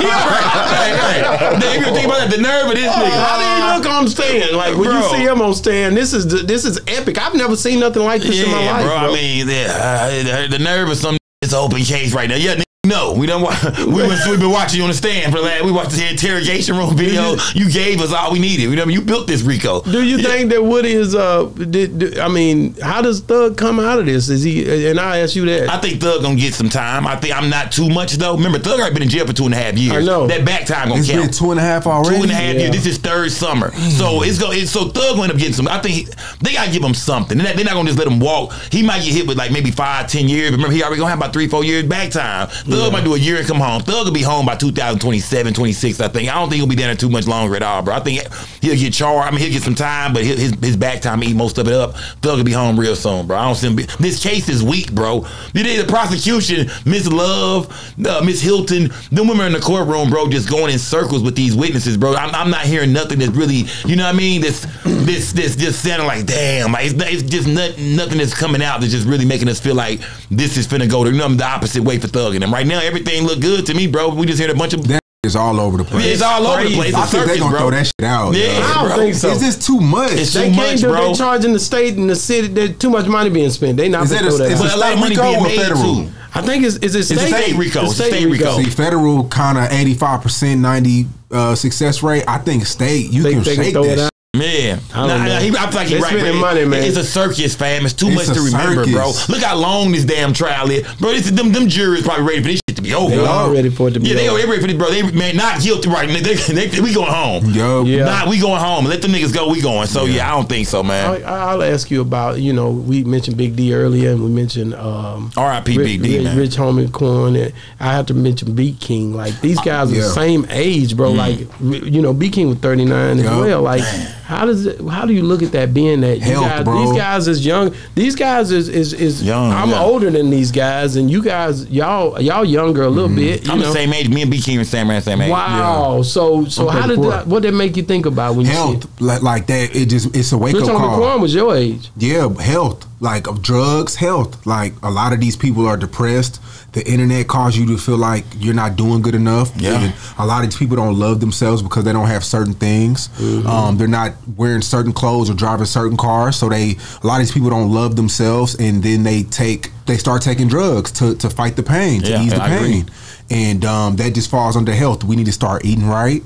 right, right, right. Nigga, you think about that, the nerve of this nigga. How do you look on stand? Like when you Bro. see him on stand, this is this is epic. I've never seen nothing like this in my life, bro. bro. I mean, yeah, uh, the nerve of some it's an open case right now. Yeah, no, we don't. wa- We was, we've been watching you on the stand for the last. We watched the interrogation room video. You gave us all we needed. You know, you built this Rico. do you Yeah. think that Woody is uh? Did, did- I mean, how does Thug come out of this? Is he? And I ask you that. I think Thug gonna get some time. I think I'm not too much though. Remember, Thug already been in jail for two and a half years. I know. that back time gonna It's count. been two and a half already. Two and a half Yeah. years. This is third summer, so it's go. It's, so Thug will end up getting some. I think he, they gotta give him something. They're not, they're not gonna just let him walk. He might get hit with like maybe five, ten years. But remember, he already gonna have about three, four years back time. Thug might do a year and come home. Thug will be home by 2027, 26. I think. I don't think he'll be down there too much longer at all, bro. I think he'll get charged. I mean, he'll get some time, but his his back time eat most of it up. Thug will be home real soon, bro. I don't see him. Be, this case is weak, bro. You did the prosecution, Miss Love, uh, Miss Hylton, them women in the courtroom, bro, just going in circles with these witnesses, bro. I'm, I'm not hearing nothing that's really, you know what I mean? This, this, this, just sounding like, damn, like, it's, it's just not, nothing that's coming out that's just really making us feel like this is finna go to you know, the opposite way for Thug And right now, everything look good to me, bro. We just heard a bunch of. That is all over the place. it's all over the place. I It's think they're gonna bro. throw that shit out. Yeah, yo. I don't bro. think so. Is this too much? It's they too can't much, do. bro. They charging the state and the city. There's too much money being spent. They not Is gonna a- that. is out. But a lot of money being made federal? too. I think it's it's a state, a state Rico. It's It's a state Rico. See, federal kind of eighty five percent, ninety uh, success rate. I think state you They- can they can shake throw that. It Man, I don't nah, know. nah, he, I feel like he's right. spending bro. money, man. It's a circus, fam. It's too It's much to a remember, bro. Look how long this damn trial is, bro. This, them them juries probably ready for this shit to be over. They all ready for it to be Yeah, they, over. they ready for this, bro. They man, not guilty right now. They, they, they- we going home. Yo, Yeah. Nah, we going home. Let the niggas go. We going. So yeah, I don't think so, man. I, I'll ask you about you know we mentioned Big D earlier and we mentioned um, R.I.P. Rich, Big D, Rich, man. Rich Homie Quan and I have to mention Beat King like these guys are Yeah. the same age bro Mm. like you know Beat King was 39 as well like how does it how do you look at that being that you Health, guys, these guys is young these guys is is, is Young, I'm yeah. older than these guys and you guys y'all y'all younger a little mm-hmm. bit you I'm know the same age. Me and B King are the same around same age. wow so so I'm how did that what did that make you think about when you see health like, like that. It just it's a wake Rich up call. Quan was your age Yeah, health, like of drugs, health. Like a lot of these people are depressed. The internet causes you to feel like you're not doing good enough. Yeah. And a lot of these people don't love themselves because they don't have certain things. Um, they're not wearing certain clothes or driving certain cars. So they a lot of these people don't love themselves, and then they take they start taking drugs to to fight the pain, to Yeah, ease the I agree. pain, and um, that just falls under health. We need to start eating right.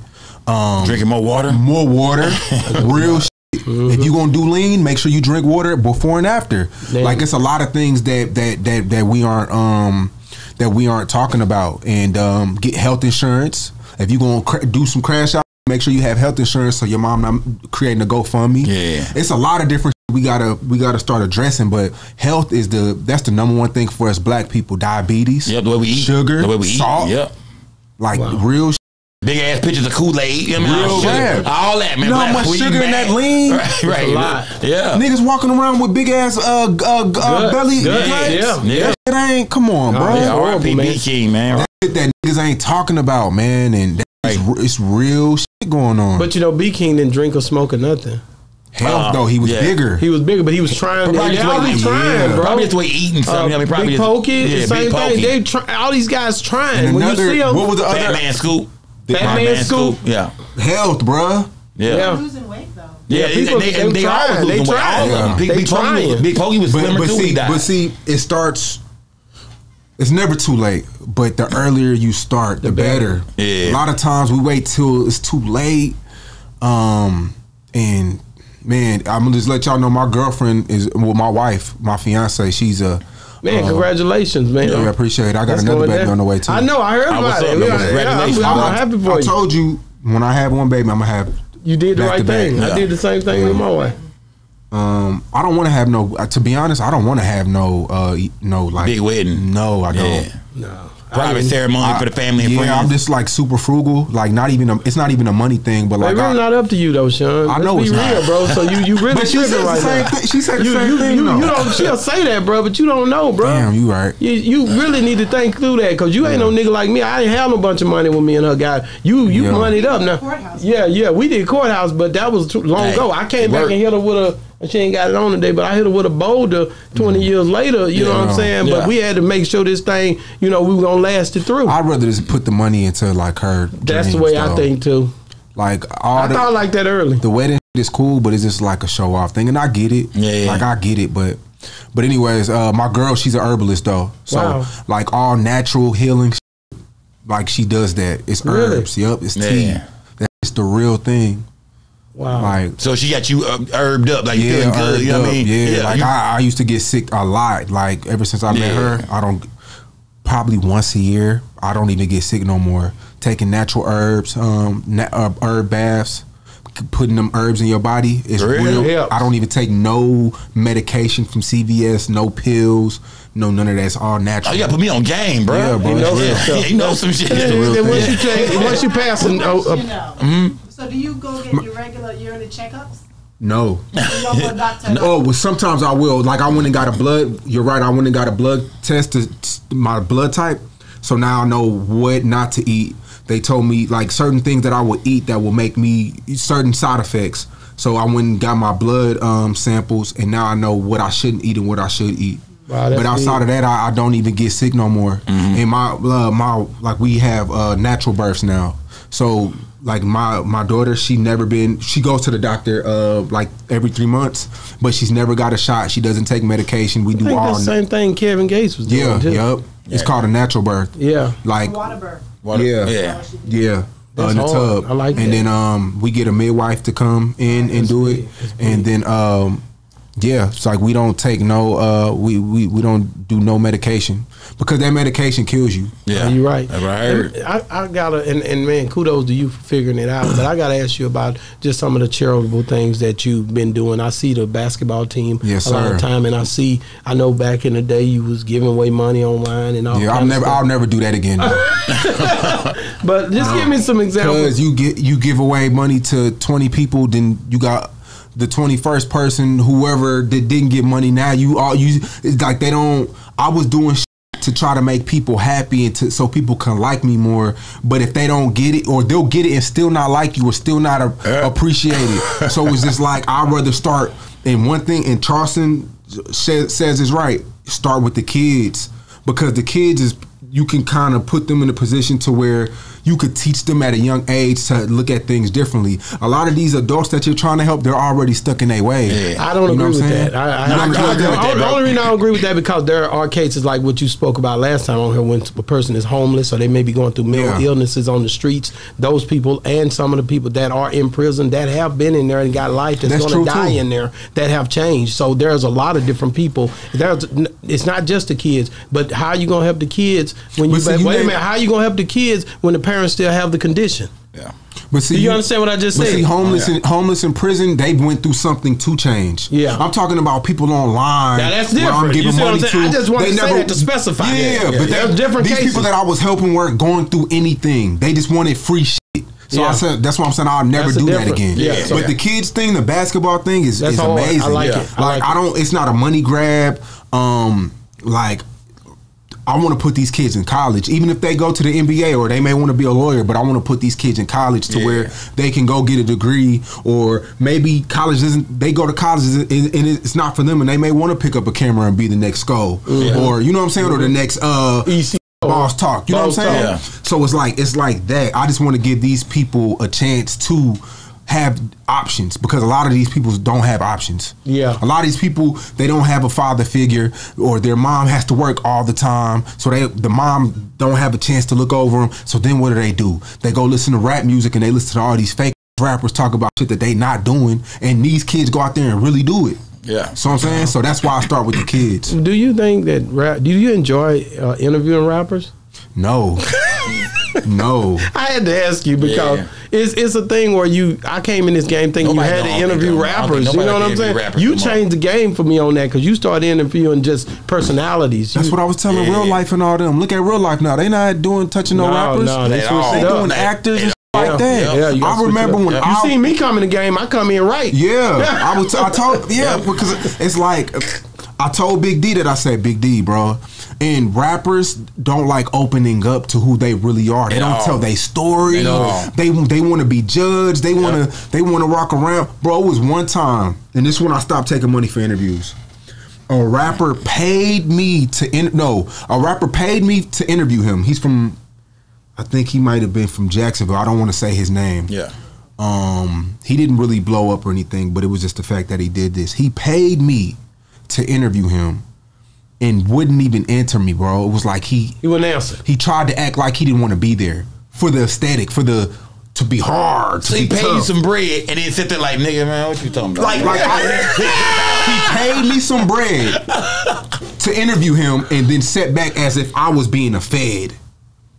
Um, Drinking more water. more water, real shit. If you gonna do lean, make sure you drink water before and after. Yeah. Like it's a lot of things that that that that we aren't um that we aren't talking about. And um, get health insurance. If you gonna cr- do some crash out, make sure you have health insurance so your mom not creating a GoFundMe. Yeah. it's a lot of different we gotta we gotta start addressing. But health is the that's the number one thing for us black people. Diabetes, Yep, the way we eat, sugar, the way we eat. salt, Yep. like real. Big ass pictures of Kool Aid, you know what I mean? Real All all that man. You know how Black much weed, sugar in that lean? Right, right. a lot. Yeah, Niggas walking around with big ass uh, uh, uh belly guts, plates. yeah. yeah. It ain't. Come on, bro. Yeah, horrible, R.I.P. man. B King, man. Shit that niggas ain't talking about, man, and that is Right. r- it's real shit going on. But you know, B King didn't drink or smoke or nothing. health Uh, though, he was yeah. bigger. He was bigger, but he was trying. Probably They just all way- trying, yeah. bro. Probably just the way eating something. Uh, I mean, probably Big just, Pokey, yeah, the Big same Pokey. thing. They try, all these guys trying. and when another, you see them, what was the other Man Scoop. The- Fat Man Scoop. Yeah. health, bruh? Yeah. Yeah. losing weight though. Yeah, Yeah, people- they, they and they, trying, always they losing weight. All of them. Big, They Big, Pokey was, trying. Big Pokey was But, slimmer but too when he see, died. but see, it starts. It's never too late, but the earlier you start, the, better. better. Yeah. A lot of times we wait till it's too late, um, and man, I'm gonna just let y'all know my girlfriend is well, my wife, my fiance. She's a man, uh, congratulations, man. Yeah, I appreciate it. I got That's another baby down. on the way too. I know. I heard Oh, about it. up, Yeah, man? yeah, I'm, Congratulations. I'm I- happy for I you. told you when I have one baby, I'm gonna have. You did the right thing. Yeah. I did the same thing with my wife. Um, I don't want to have no. uh, To be honest, I don't want to have no. Uh, no like Big wedding. No, I don't. yeah. No. Private I mean, ceremony for the family and yeah, friends. I'm just like super frugal. Like not even. A, it's not even a money thing, but like It's really I, not up to you though, Shawn. I Let's know be it's real, not. bro. So you you really But she tripping said the right same now. thing. She said the You, same you, thing. you, though. you don't. She'll say that, bro, but you don't know, bro. Damn, you right. You, you really need to think through that because you ain't no nigga like me. I didn't have no bunch of money with me and her guy. You you Yeah. moneyed up now. Courthouse. Yeah, yeah, we did courthouse, but that was too long Hey, ago. I came it back and hit her with a. She ain't got it on today, but I hit her with a boulder twenty years later. You know what I'm saying? Yeah. But we had to make sure this thing, you know, we were gonna last it through. I'd rather just put the money into like her. That's the dreams, way I think too. Like all I the, thought like that early. the wedding is cool, but it's just like a show off thing, and I get it. Yeah, yeah. Like I get it, but but anyways, uh, my girl, she's an herbalist though, so Wow. like all natural healing, like she does that. It's Really? herbs. Yep, it's Yeah. tea. That's the real thing. Wow. Like so she got you uh, herbed up, like you yeah, feeling good. herbed You know what I up. mean? Yeah, like you- I, I used to get sick a lot. Like ever since I met her, I don't probably once a year. I don't even get sick no more. Taking natural herbs, um, na- uh, herb baths, putting them herbs in your body is Real? real. I don't even take no medication from CVS, no pills, no none of that. It's all Oh, natural. you gotta put me on game, bro. Yeah, bro, You it's know, real. yeah, you know some shit. And then- once you take, once you pass, So oh, uh, you know. Mm-hmm. So do you go get your regular yearly checkups? no. You go to a doctor? Oh, well, sometimes I will. Like I went and got a blood. You're right. I went and got a blood test to to my blood type. So now I know what not to eat. They told me like certain things that I would eat that will make me certain side effects. So I went and got my blood um, samples, and now I know what I shouldn't eat and what I should eat. Wow, but outside big. of that, I, I don't even get sick no more. And my uh, my like we have uh, natural births now. So like my my daughter, she never been. She goes to the doctor uh, like every three months, but she's never got a shot. She doesn't take medication. We I do think all. the same thing Kevin Gates was doing. yeah, too. yep. It's called a natural birth. Yeah. Like Water birth. Water- Yeah. yeah. yeah. Uh, in the hard. tub. I like and that. then um we get a midwife to come in and do it. And then um yeah, it's like we don't take no uh we, we we don't do no medication because that medication kills you. Yeah, You're right. That's what I heard. And I, I gotta and, and man, kudos to you for figuring it out. But I gotta ask you about just some of the charitable things that you've been doing. I see the basketball team Yes, a lot sir. of time, and I see. I know back in the day you was giving away money online and all. Yeah, I'll never stuff. I'll never do that again. But just give me some examples. Because you get you give away money to twenty people, then you got the twenty first person, whoever that didn't get money. Now you all you it's like they don't. I was doing shit to try to make people happy and to so people can like me more. But if they don't get it, or they'll get it and still not like you, or still not a, appreciate it. So it's just like I'd rather start. And one thing, and Charleston says, says is right. Start with the kids because the kids is you can kind of put them in a position to where you could teach them at a young age to look at things differently. A lot of these adults that you're trying to help, they're already stuck in their way. Yeah. I don't You know agree what with I'm saying? that. I, I, You I, don't agree I- with that, the only- bro? the only reason I don't agree with that because there are cases like what you spoke about last time on here when a person is homeless or they may be going through mental Yeah. illnesses on the streets. Those people and some of the people that are in prison that have been in there and got life that's, That's going to die too. in there that have changed. So there's a lot of different people. There's it's not just the kids, but how are you going to help the kids when you, But see, wait you a minute? How you going to help the kids when the parents still have the condition? Yeah. But see, Do you understand what I just but said? see, homeless Oh, in homeless in prison, they went through something to change. Yeah. I'm talking about people online. Now, that's where different. You see what I'm saying? I just wanted They to say that to specify. Yeah, Yeah, yeah. but There's they- different these cases. people that I was helping weren't going through anything. They just wanted free shit. So Yeah. I said that's why I'm saying I'll never That's do that again. yeah, so- but the kids thing, the basketball thing is, That's is hard. I amazing. like it. I Like, like I don't. It's not a money grab. Um, like I want to put these kids in college, even if they go to the NBA or they may want to be a lawyer. But I want to put these kids in college to Yeah. where they can go get a degree, or maybe college isn't. They go to college and it's not for them, and they may want to pick up a camera and be the next go, or you know what I'm saying, or the next uh, EC. boss talk. You know what I'm saying? talk. So it's like it's like that. I just want to give these people a chance to have options because a lot of these people don't have options. Yeah. A lot of these people they don't have a father figure or their mom has to work all the time. So they the mom don't have a chance to look over them. So then what do they do? They go listen to rap music and they listen to all these fake rappers talk about shit that they not doing and these kids go out there and really do it. Yeah. So I'm saying? So that's why I start with the kids. Do you think that rap? Do you enjoy uh, interviewing rappers? No. no. I had to ask you because Yeah. it's it's a thing where you. I came in this game thinking Nobody you had don't- to interview think- I don't think rappers. You know what I'm saying? You no changed the game for me on that because you started interviewing just personalities. That's You- what I was telling Yeah. real life and all them. Look at real life now. They not doing touching no, No, rappers. no, they They they doing They- actors and they shit like that. yeah, you I remember when you I see me come in the game, I come in right. Yeah, I was. I told yeah because it's like I told Big D that I said Big D, bro. And rappers don't like opening up to who they really are. They At don't all. tell their story. They they want to be judged. They want to they want to rock around. Bro, it was one time, and this is when I stopped taking money for interviews. A rapper paid me to in, no, a rapper paid me to interview him. He's from, I think he might have been from Jacksonville. I don't want to say his name. Yeah. Um, he didn't really blow up or anything, but it was just the fact that he did this. He paid me to interview him and wouldn't even answer me, bro. It was like he He wouldn't answer. he tried to act like he didn't want to be there for the aesthetic, for the to be hard, to So he be paid you some bread and then sit there like, nigga, man, what you talking about? like like I, he paid me some bread to interview him and then set back as if I was being a fed.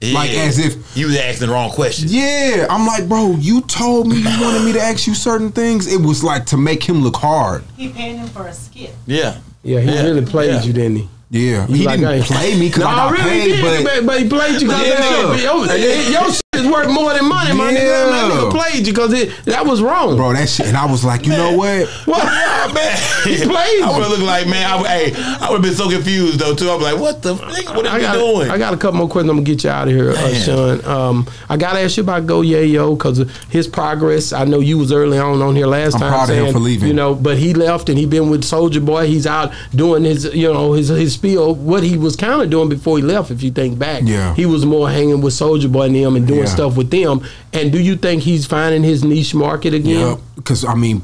like as if- you was asking the wrong question. Yeah, I'm like, bro, you told me you wanted me to ask you certain things. It was like to make him look hard. He paid him for a skit. Yeah. Yeah, he Yeah. really played Yeah. you, didn't he? Yeah, You he like, didn't hey. play me because No, I got really paid, did, but but, he played you because Yeah. that shit, your, your is worth more than money, my nigga. That Yeah. nigga played you because that was wrong. bro, that shit. And I was like, you know what? What? Oh, man. He played I would looked like, man, I, would- hey, I would have been so confused, though, too. I'm like, what the, nigga, what are I you got, doing? I got a couple more questions. I'm gonna get you out of here, uh, Shawn. Um, I gotta ask you about Go Yayo because his progress. I know you was early on on here last I'm time proud of him for leaving. you know, but he left and he been with Soulja Boy. He's out doing his, you know, his his spiel. What he was kind of doing before he left, if you think back, Yeah. he was more hanging with Soulja Boy and them and doing Yeah. Stuff with them. And do you think he's finding his niche market again? Yeah, because I mean,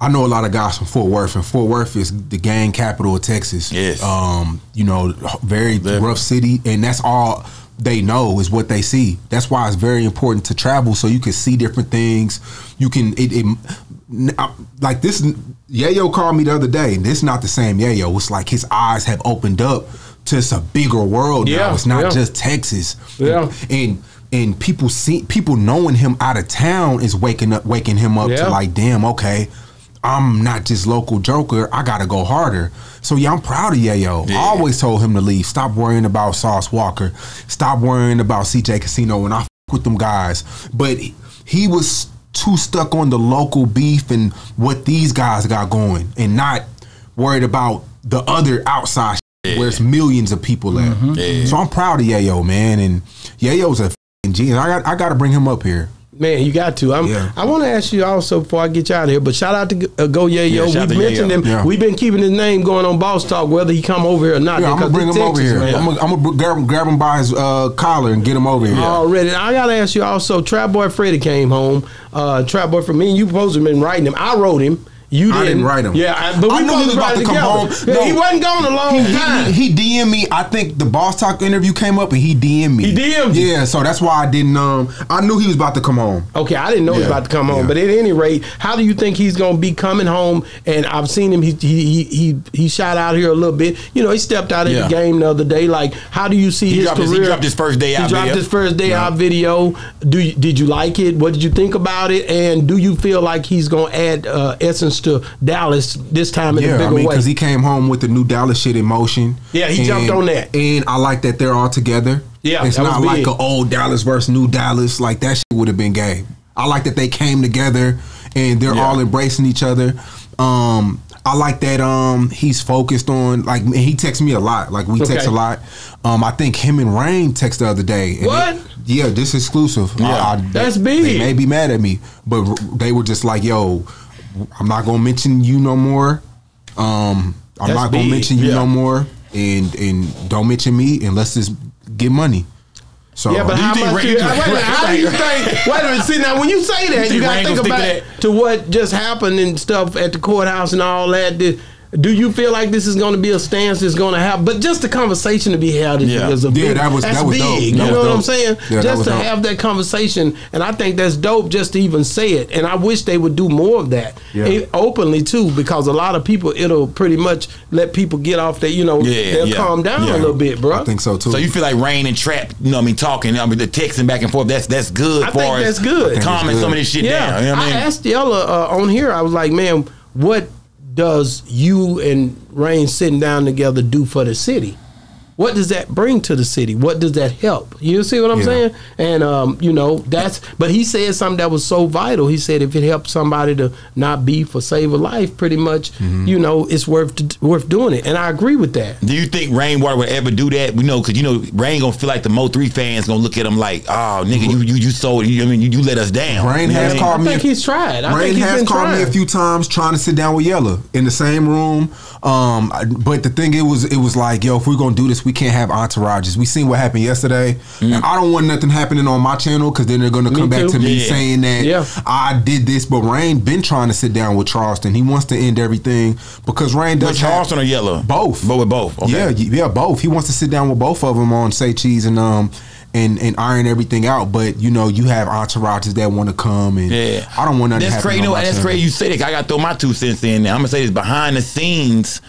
I know a lot of guys from Fort Worth, and Fort Worth is the gang capital of Texas. Yes. Um, you know, very Very. rough city, and that's all they know is what they see. That's why it's very important to travel so you can see different things. You can it, it n- I- like this. Yayo called me the other day, and it's not the same Yayo. It's like his eyes have opened up to it's a bigger world Yeah, now. It's not yeah. just Texas. Yeah. and and people see people knowing him out of town is waking up waking him up Yeah. to like damn okay i'm not just local joker i gotta go harder. So yeah i'm proud of yayo. Yeah. i always told him to leave. Stop worrying about Sauce Walka. Stop worrying about cj casino and i f- with them guys. But he was too stuck on the local beef and what these guys got going and not worried about the other outside shit where it's millions of people at. Yeah. so i'm proud of yayo man and yayo's a genius i got i got to bring him up here Man, you got to. I'm, Yeah. I want to ask you also before I get you out of here, but shout out to uh, Go Yayo. Yeah, shout out we mentioned Yayo. him. Yeah. We've been keeping his name going on Boss Talk, whether he come over here or not. Yeah, I'm gonna bring it's him over here. man. I'm gonna, grab him, grab him by his uh, collar and get him over here. Already, I gotta ask you also. Trap Boy Freddy came home. Uh, Trap Boy for me and you supposed to have been writing him. I wrote him. You I didn't write him. Yeah, I, but we I knew he was about to it come together. home. Yeah, No. He wasn't gone a long He, time. he, he DM'd me. I think the Boss Talk interview came up and he DM'd me. He DM'd you? Yeah, so that's why I didn't. Um, I knew he was about to come home. Okay, I didn't know he was about to come home, yeah. but at any rate, how do you think he's going to be coming home? And I've seen him; he he he he, he shot out here a little bit. You know, he stepped out in Yeah. the game the other day. Like, how do you see He his career? his- he dropped his first day out. He dropped video. his first day out video. Do you, did you like it? What did you think about it? And do you feel like he's going to add uh, essence to Dallas this time in a Yeah, bigger I mean, way? because he came home with the new Dallas shit in motion. Yeah, he jumped on that. and I like that they're all together. Yeah, it's not like an old Dallas versus new Dallas. Like that shit would have been gay. I like that they came together and they're all embracing each other. Um, I like that. Um, he's focused on like he texts me a lot. Like we text Okay. a lot. Um, I think him and Rain text the other day. and What? they- yeah, this exclusive. Yeah. I- I- That's big. They may be mad at me, but r- they were just like, "Yo, I'm not gonna mention you no more. Um, I'm That's not gonna big. mention you Yeah. no more, and and don't mention me unless it's get money." So Yeah, but Do you how think much? You- you wait a think- minute, how do you think? Wait a minute. See now, when you say that, you, think gotta think about stick to what just happened and stuff at the courthouse and all that. Did- Do you feel like this is going to be a stance that's going to happen? But just the conversation to be had is, Yeah. is a Yeah, big, that was- that's that was big. dope. You That know was what I'm saying? Yeah, that just to dope. have that conversation, and I think that's dope. Just to even say it, and I wish they would do more of that Yeah. eh, openly too, because a lot of people it'll pretty much let people get off that. You know, Yeah, they'll yeah, calm down yeah. a little bit, bro. I think so too. So you feel like Rain and Trap, you know what I mean, talking, I mean, the texting back and forth, that's that's good I for think as that's good. Calming some of this shit Yeah, down. You know what I, I mean? asked Yella uh, on here. I was like, man, what does you and Rain sitting down together do for the city? What does that bring to the city? What does that help? You see what I'm Yeah. saying? And um, you know, that's. But he said something that was so vital. He said if it helps somebody to not be for save a life, pretty much, Mm-hmm. you know, it's worth worth doing it. And I agree with that. Do you think Rainwater would ever do that? We know because you know Rain gonna feel like the Mo three fans gonna look at him like, oh nigga, you you you sold, you, I mean, you, you let us down. Rain You has I mean? called I me. think he's tried. I Rain think he's has been called trying. me a few times trying to sit down with Yella in the same room. Um, but the thing it was, it was like, yo, if we're gonna do this, we can't have entourages. We seen what happened yesterday, and I don't want nothing happening on my channel because then they're gonna Me come back too. to me Yeah. saying that Yeah. I did this. But Rain been trying to sit down with Charleston. He wants to end everything because Rain does With have- Charleston or Yella? both. But with both. Okay. Yeah, yeah, both. He wants to sit down with both of them on say cheese and um and and iron everything out. But you know, you have entourages that want to come and Yeah, I don't want nothing to That's crazy. on You know, that's channel. crazy. You say that. I got to throw my two cents in there. I'm gonna say this behind the scenes.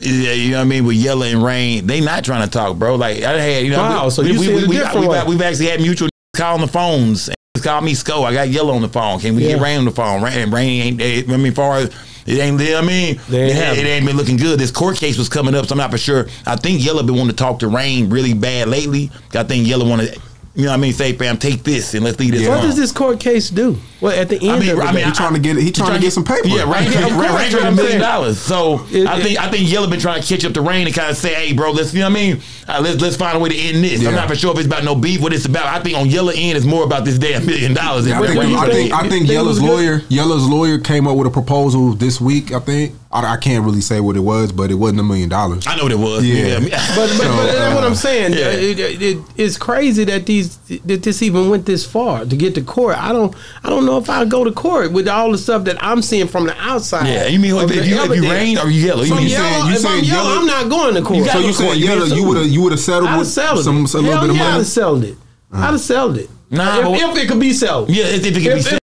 Yeah, You know what I mean? With Yella and Rain, they not trying to talk, bro. Like I had, you know, Wow, so you see it a we, different we, way. have we've actually had mutual call on the phones. Call me Sco. I got Yella on the phone. Can we Yeah. get Rain on the phone? Rain, Rain ain't. I mean, far as it ain't. I mean, They it, it ain't been looking good. This court case was coming up, so I'm not for sure. I think Yella been wanting to talk to Rain really bad lately. I think Yella want to. You know what I mean? Say, fam, take this and let's leave this Yeah. What does this court case do? Well, at the end I mean, of the I mean, day- He trying to get he trying to get some paper. Yeah, Yeah, of Rain, course, a million dollars. So It- I think I think Yella been trying to catch up to Rain and kind of say, hey, bro, let's you know what I mean. Uh, let's let's find a way to end this. Yeah. I'm not for sure if it's about no beef. What it's about. I think on Yella end is more about this damn million dollars. Yeah, I think, What do you I think? I think You Yella's think it lawyer Yella's lawyer came up with a proposal this week. I think I, I can't really say what it was, but it wasn't a million dollars. I know what it was. Yeah. Yeah. But, but, So, but that's what uh, I'm saying. yeah. It, it, it- it's crazy that these that this even went this far to get to court. I don't I don't know if I go to court with all the stuff that I'm seeing from the outside. Yeah, you mean of if you- if you. Rain or you Yella, you From mean- Yella, saying- you if I'm saying Yella, I'm not going to court. You So you go to court, saying you you would have you would have settled I'd have with settled some, it. some little bit of yeah, I'd have settled it. I'd have settled it. Nah, if, if it could be settled. Yeah, if, if it could If, be if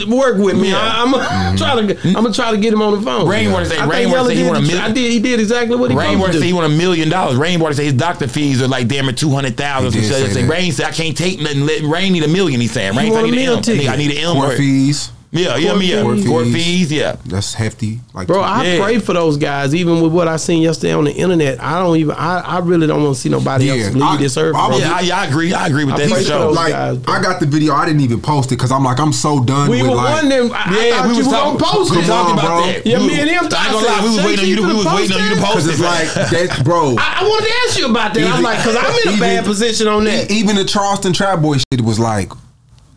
said. work with me, Yeah. I, I'm gonna mm-hmm. try to. I'm gonna try to get him on the phone. Rainwater say- I think Rainwater Yella say he did want a million- I did. He did exactly what he Rainwater to said he want a million dollars. Rainwater said his doctor fees are like damn it two hundred thousand. He did So say say. Rain said I can't take nothing. Let Rain need a million. He's saying Rain said I want a need meal an M. I need- ticket. I need an M. Court fees. Yeah, yeah, I mean, yeah. Court Court fees. fees, yeah. That's hefty. Like Bro, I Yeah. pray for those guys. Even with what I seen yesterday on the internet, I don't even. I, I really don't want to see nobody Yeah, else leave I- this earth. I bro. Yeah, I, yeah, I agree. I agree with I that for sure. those like guys. I got the video. I didn't even post it because I'm like I'm so done we with were like. wondering. I, I Yeah, thought we you was were talking, gonna post we it. talking on, about bro. that. Yeah, We- me and him I ain't thought- gonna lie, we was waiting on you. to- We was waiting on you to post post it. it's like that, bro. I, I wanted to ask you about that. I'm like, because I'm in a bad position on that. Even the Charleston Trap Boy shit was like,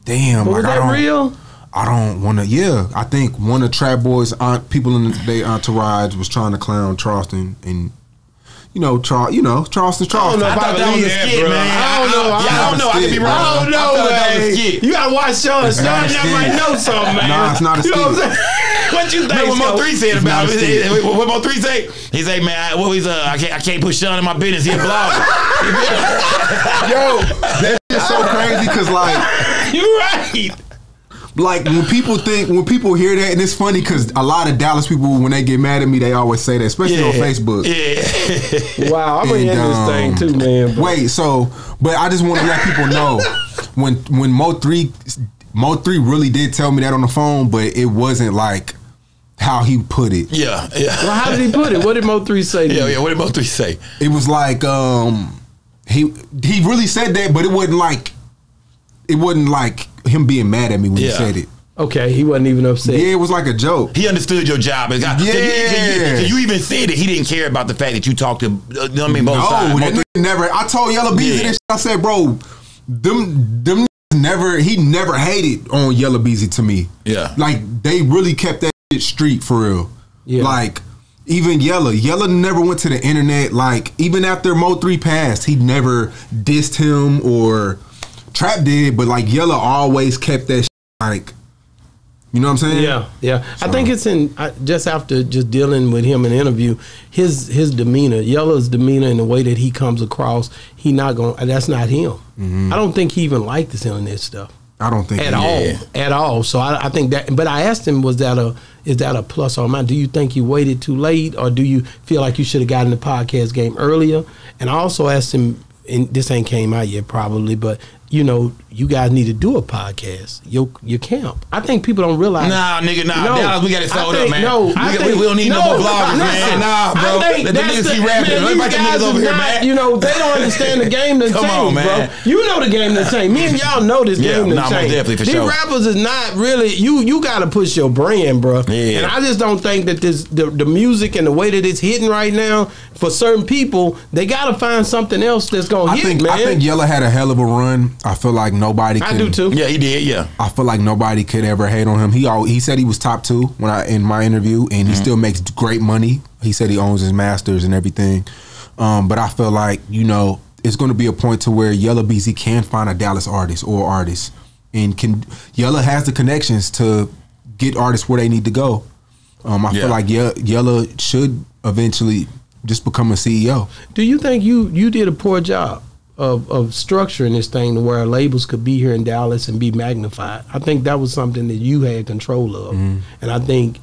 damn. but like was that real? I don't want to. Yeah, I think one of Trap Boys' aunt, people in their entourage was trying to clown Charleston, and you know, Charles, you know, Charleston, I don't Charleston. know if I I, thought that was a that, skit, bro. man. I don't know. I- I, I don't know. I could be wrong. I don't know, I thought that was a skit. You gotta watch Shawn. Shawn not a that might skit. know something, man. Nah, it's not a You know what I'm skit. saying? what you think? Man, what Mo three said It's about it? What Mo three say? He say, man, I, what he's uh, I can't, I can't put Shawn in my business. He a blogger. Yo, that's just so crazy because like, you're right. Like when people think when people hear that, and it's funny because a lot of Dallas people when they get mad at me, they always say that, especially on Facebook. yeah. Wow, I'm And, in this um, thing too, man. bro. Wait, so but I just want to let people know when when Mo three Mo three really did tell me that on the phone, but it wasn't like how he put it. yeah, yeah. Well, how did he put it? What did Mo three say? to Yeah, you? yeah. What did Mo three say? It was like um he he really said that, but it wasn't like it wasn't like him being mad at me when he said it. Okay, he wasn't even upset. Yeah, it was like a joke. He understood your job. As God. So you, so you, Yeah. so you even said that he didn't care about the fact that you talked to. Uh, you know what I mean, both No, sides. that nigga never. I told Yella Beezy Yeah. this. Shit, I said, bro, them them never. He never hated on Yella Beezy to me. Yeah. like they really kept that shit street for real. Yeah. like even Yella, Yella never went to the internet. Like even after Mo three passed, he never dissed him or Trap did, but like Yella always kept that shit, like. You know what I'm saying? Yeah, yeah. I think it's in I, just after just dealing with him in the interview, his his demeanor, Yella's demeanor, and the way that he comes across, he not going. That's not him. Mm-hmm. I don't think he even liked this internet stuff I don't think at all, at all. So I, I think that. But I asked him, was that a is that a plus or minus? Do you think you waited too late, or do you feel like you should have gotten the podcast game earlier? And I also asked him, and this ain't came out yet, probably, but. You know, you guys need to do a podcast. Your your camp. I think people don't realize. Nah, nigga, nah, No, Dallas, we got it I sold think- up, man. No, we, I got- think- we, we don't need no, more bloggers, listen, man. Nah, bro. I think Let the that's niggas the- keep rapping. man, Let these bunch niggas over is here, not- man. You know, they don't understand the game that Come changed, on, man. bro. You know the game that changed. Me and y'all know this Yeah, game that nah, most changed. definitely, for These sure. rappers is not really you. You got to push your brand, bro. Yeah. And I just don't think that this the, the music and the way that it's hitting right now for certain people, they got to find something else that's gonna I hit, think man. I think Yella had a hell of a run. I feel like nobody. I do too. Yeah, he did, yeah. I feel like nobody could ever hate on him. He al- he said he was top two when I in my interview, and Mm-hmm. he still makes great money. He said he owns his masters and everything. Um, but I feel like you know it's going to be a point to where Yella Beezy can find a Dallas artist or artist, and can Yella has the connections to get artists where they need to go. Um, I Yeah. feel like Ye- Yella should eventually just become a CEO. Do you think you you did a poor job of, of structuring this thing to where labels could be here in Dallas and be magnified? I think that was something that you had control of, and I think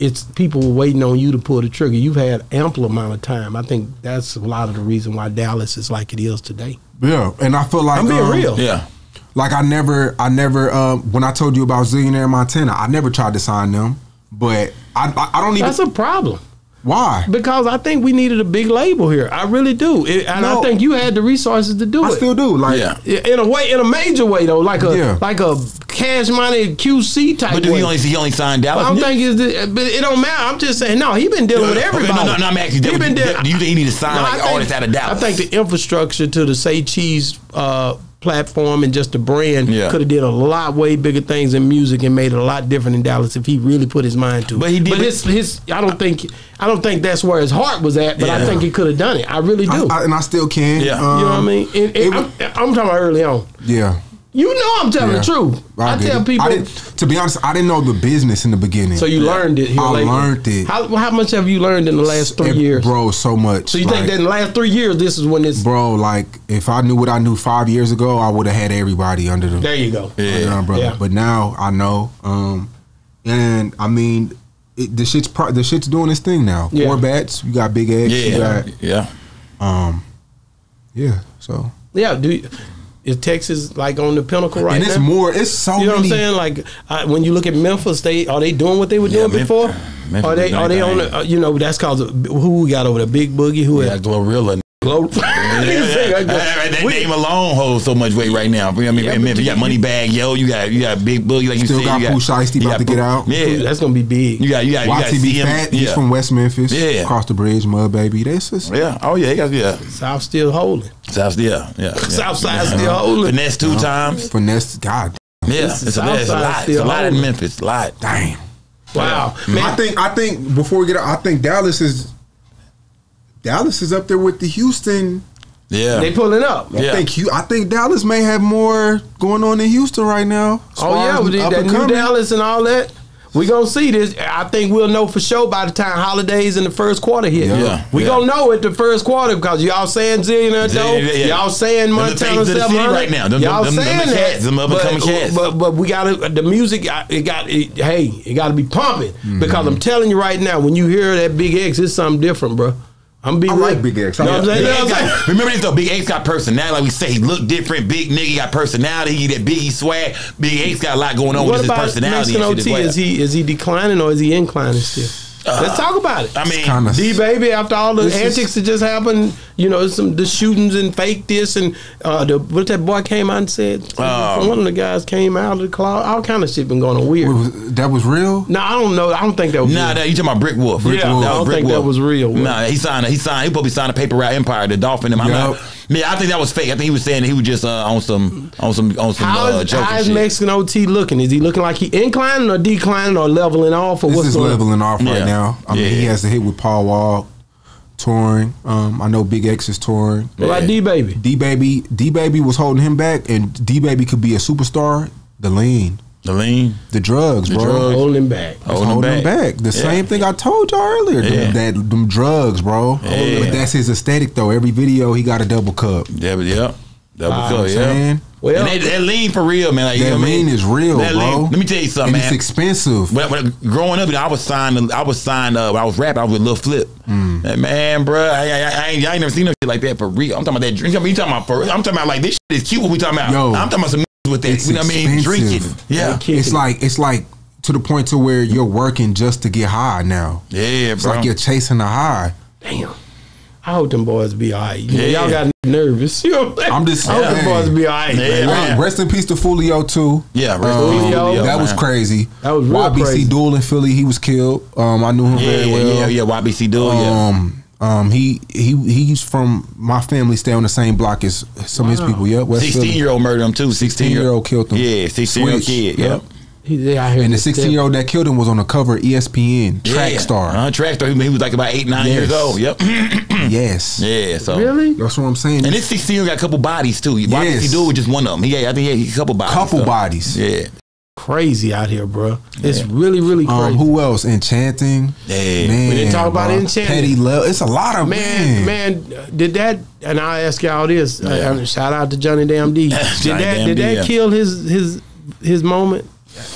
it's people were waiting on you to pull the trigger. You've had ample amount of time. I think that's a lot of the reason why Dallas is like it is today. Yeah, and I feel like I'm being um, real. Yeah. Like I never, I never. Um, when I told you about Zillionaire Montana, I never tried to sign them, but I, I, I don't even. That's a problem why? because I think we needed a big label here. I really do, It- and I think you had the resources to do I it. I still do. Like, Yeah. in a way, in a major way though, like a Yeah. like a cash money QC type. But do way. he only he only signed Dallas? I don't think it's the, but it don't matter. I'm just saying, no, he been dealing with Okay, everybody. no, no, no, I'm asking you, He been do- deal- do you think he need to sign, like, I think- artists out of Dallas? I think the infrastructure to the Say Cheese uh, platform and just the brand Yeah. could have did a lot way bigger things in music and made it a lot different in Dallas if he really put his mind to it. But he did But his his I don't think I don't think that's where his heart was at. But I think he could have done it. I really do. I, I, and I still can. Yeah. you know what I Um, mean? And- and it I'm, I'm talking about early on. Yeah. You know I'm telling yeah. the truth. I, get tell it. people. I to be honest, I didn't know the business in the beginning. so you learned it. Here I lately. learned it. How, how much have you learned in the last three It- years? bro, so much. So you like, think that in the last three years, this is when it's bro? Like, if I knew what I knew five years ago, I would have had everybody under the there you go. under the umbrella. Yeah. But now I know. Um, and I mean, it, the shit's pro- the shit's doing its thing now. Yeah. Four bats. You got big eggs. You Yeah, got, yeah. um, yeah. So Yeah, do you, is Texas like on the pinnacle right now? and it's now? more. It's so you know many. what I'm saying? Like I, when you look at Memphis, they are they doing what they were doing before? Memphis are they are they on? The, uh, you know that's cause of, who we got over the Big Boogie who Yeah, had Glorilla. Glow. that, that We- name alone holds so much weight right now. I mean, Yeah, in Memphis, you got Moneybagg, yo. You got you got Big Boogie, like you Still said. got you Pooh Shiesty you about got to get out. Yeah, That's gonna be big. you got you got you got YTB CM. Fat. He's from West Memphis. Yeah. Across the bridge, Mud Baby. That's just oh, yeah. Oh yeah, he got yeah. South still holding. South, yeah, yeah. yeah. Southside still holding. Finesse two times. finesse. God Yeah, This it's a, it's a lot. It's a lot in. Memphis. A lot. damn. Wow, I man. think I think before we get out, I think Dallas is Dallas is up there with the Houston. Yeah. They pulling up. Yeah. I think Hu- I think Dallas may have more going on in Houston right now. Oh yeah, with up that New coming. Dallas and all that. We gonna see this. I think we'll know for sure by the time holidays in the first quarter hit. Yeah. Yeah, We yeah. gonna know it the first quarter because y'all saying zillionaire Yeah, dough, yeah, yeah. y'all saying Montana face of the seven hundred right now. Them- y'all them- them- saying them the that. cats, them up-and-coming but, cats. but but we gotta the music. uh, It got it, hey, it got to be pumping Mm-hmm. because I'm telling you right now, when you hear that Big X, it's something different, bro. I'm be I real. like Big X. I You know what I'm like saying? Big X got- remember this though, Big X got personality. Like we say, he look different. Big nigga got personality. He that Biggie swag. Big X got a lot going on What with his about personality Mexican and shit OT? as well. Is he is he declining or is he inclining still? Let's talk about it. I mean, kinda- D baby, after all the This is- antics that just happened, you know, some the shootings and fake this and uh, the what that boy came out and said. Um, one of the guys came out of the cloud. All kind of shit been going on weird. Was- that was real. no, I don't know. I don't think that was. Nah, real. that, you talking about Brick Wolf? Brick Yeah, Wolf. I don't Brick think that was real. Nah, he signed. He signed. He probably signed a paper route Empire, the Dolphin. Him. I'm Yup. not. Yeah, I think that was fake. I think he was saying he was just uh, on some on some on some How uh, is, joking how is shit. Mexican OT looking? Is he looking like he inclining or declining or leveling off or This what's is going leveling off right Yeah. now. I mean, he has to hit with Paul Wall touring. Um, I know Big X is touring. on? What about D baby? D baby, D baby was holding him back, and D baby could be a superstar. The lean, The lean. the drugs, The bro. drugs. Holding back. It's Holding holding back. back. The Yeah. same thing I told y'all earlier. them- that them drugs, bro. Yeah. But that's his aesthetic though. Every video he got a double cup. Yeah, but yeah. double Wow, was You know so, what I'm yeah. saying? Well, and that, that lean for real, man. Like, you That know what I mean? lean is real, That bro. Let me tell you something, and man. it's expensive. When, when growing up, I was signed. I was signed. Uh, I was rapping. I was with Lil Flip. Mm. And man, bro, I, I, I, ain't, I ain't never seen no shit like that for real. I'm talking about that drink. You talking about for? I'm talking about like this shit is cute. What we talking about? Yo, I'm talking about some niggas with that. it's You know what I mean? expensive. Drinking. Yeah. Kicking it's like it's like to the point to where you're working just to get high now. Yeah, It's bro. like you're chasing a high. damn. I hope them boys be all right. You know, Yeah. Y'all got nervous. You know what I'm saying? I'm just I hope them saying. boys be all right. Yeah, man. man. Rest in peace to Foolio too. Yeah, rest Um, Foolio, That was crazy. That was real YBC crazy. Duel in Philly. He was killed. Um, I knew him yeah, very well. yeah, yeah. YBC Duel. Yeah. Um, he he he's from my family. Stay on the same block as some of his people. Yep, West 16 Philly. year old murdered him too. 16 year 16-year-old killed him. Yeah, 16 year old Switch. kid. Yep. Yep. He's out here. in And the step. 16 year old that killed him was on the cover of ESPN. Track Yeah. star. Uh, track star. He, he was like about eight, nine Yes. years old. Yep. Yes. yeah. So Really? That's what I'm saying. And this 16 year old got a couple bodies too. YBC Yes. Duel was just one of them. He had, I think he had a couple bodies. Couple so. bodies. Yeah. Crazy out here, bro. It's really, really crazy. Um, who else? Enchanting. Yeah. Man, We didn't talk about bro. Enchanting. Petty love. It's a lot of man, man. man, did that? And I ask y'all this. uh, Yeah. uh, shout out to Johnny Damn D. Did Johnny that? Damn Did D, that yeah. kill his his his moment?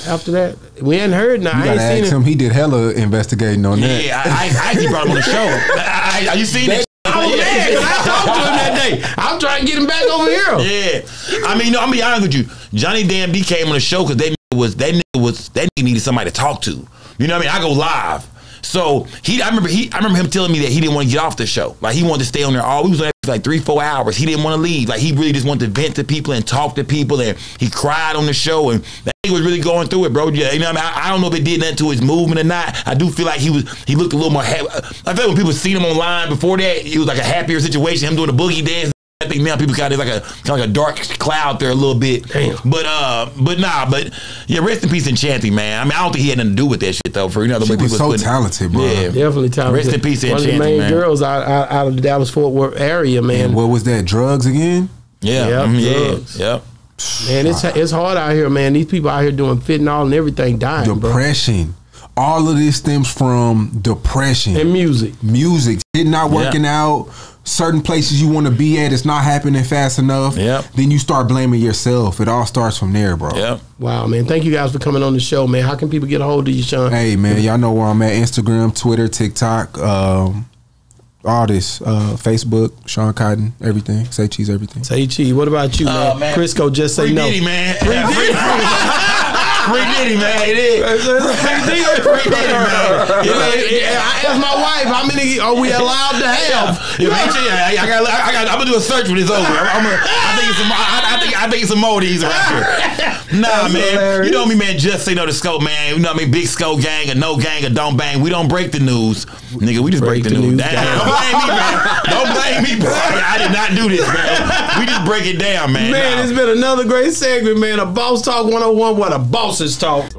After that, we hadn't heard. Now You I gotta ain't ask seen him. it. He did hella investigating on that. Yeah, I, I, I actually brought him on the show. I, I, you seen that? I was mad 'cause I talked to him that day. I'm trying to get him back over here. Yeah, I mean, no, I'm gonna be honest with you. Johnny Damn D came on the show because that nigga was that nigga was that nigga needed somebody to talk to. You know what I mean? I go live, so he. I remember he. I remember him telling me that he didn't want to get off the show. Like he wanted to stay on there all. We was on for like three, four hours. He didn't want to leave. Like he really just wanted to vent to people and talk to people. And he cried on the show. And that nigga was really going through it, bro. Yeah, you know what I mean? I, I don't know if it did nothing to his movement or not. I do feel like he was. He looked a little more. Ha- I felt when people seen him online before that, it was like a happier situation. Him doing the boogie dance. I think now people got it like a kind of like a dark cloud there a little bit. Damn. But uh, but nah, but yeah, rest in peace, Enchanting, man. I mean, I don't think he had nothing to do with that shit though. For you know the She way was people so putting- talented, bro. Yeah, Definitely talented. Rest in peace, One of the Enchanting, main man. girls out, out out of the Dallas Fort Worth area, man. And what was that? Drugs again? yeah, Yep, mhm, yeah, drugs. yep. Man, it's it's hard out here, man. These people out here doing fentanyl and everything, dying, bro. Depression. All of this stems from depression. And music. music, shit not Yeah. working out, certain places you want to be at, it's not happening fast enough. Yep. Then you start blaming yourself. It all starts from there, bro. Yep. Wow, man. Thank you guys for coming on the show, man. How can people get a hold of you, Shawn? Hey man, y'all know where I'm at. Instagram, Twitter, TikTok, um, all this. Uh, Facebook, Shawn Cotton, everything. Say cheese, everything. Say cheese. What about you, man? Oh, man. Crisco, just say Free no. Diddy, man. Free Diddy. Free Diddy, man. It is. Free Diddy, man. You know, Yeah, I asked my wife how many are we allowed to have. Yeah, I, I got, I got, I'm gonna do a search when it's over. I'm, I'm gonna, I think it's some, I, I think, I think it's some more of these around here. Nah, That's man, hilarious. you know me, man. Just say no to scope, man. You know what I mean? Big scope gang or no gang or don't bang. We don't break the news, nigga. We just break, the, news. Damn, gang. don't blame me, man. Don't blame me, bro. I did not do this, man. We just break it down, man. Man, Nah. it's been another great segment, man. A Boss Talk 101 where the bosses talk.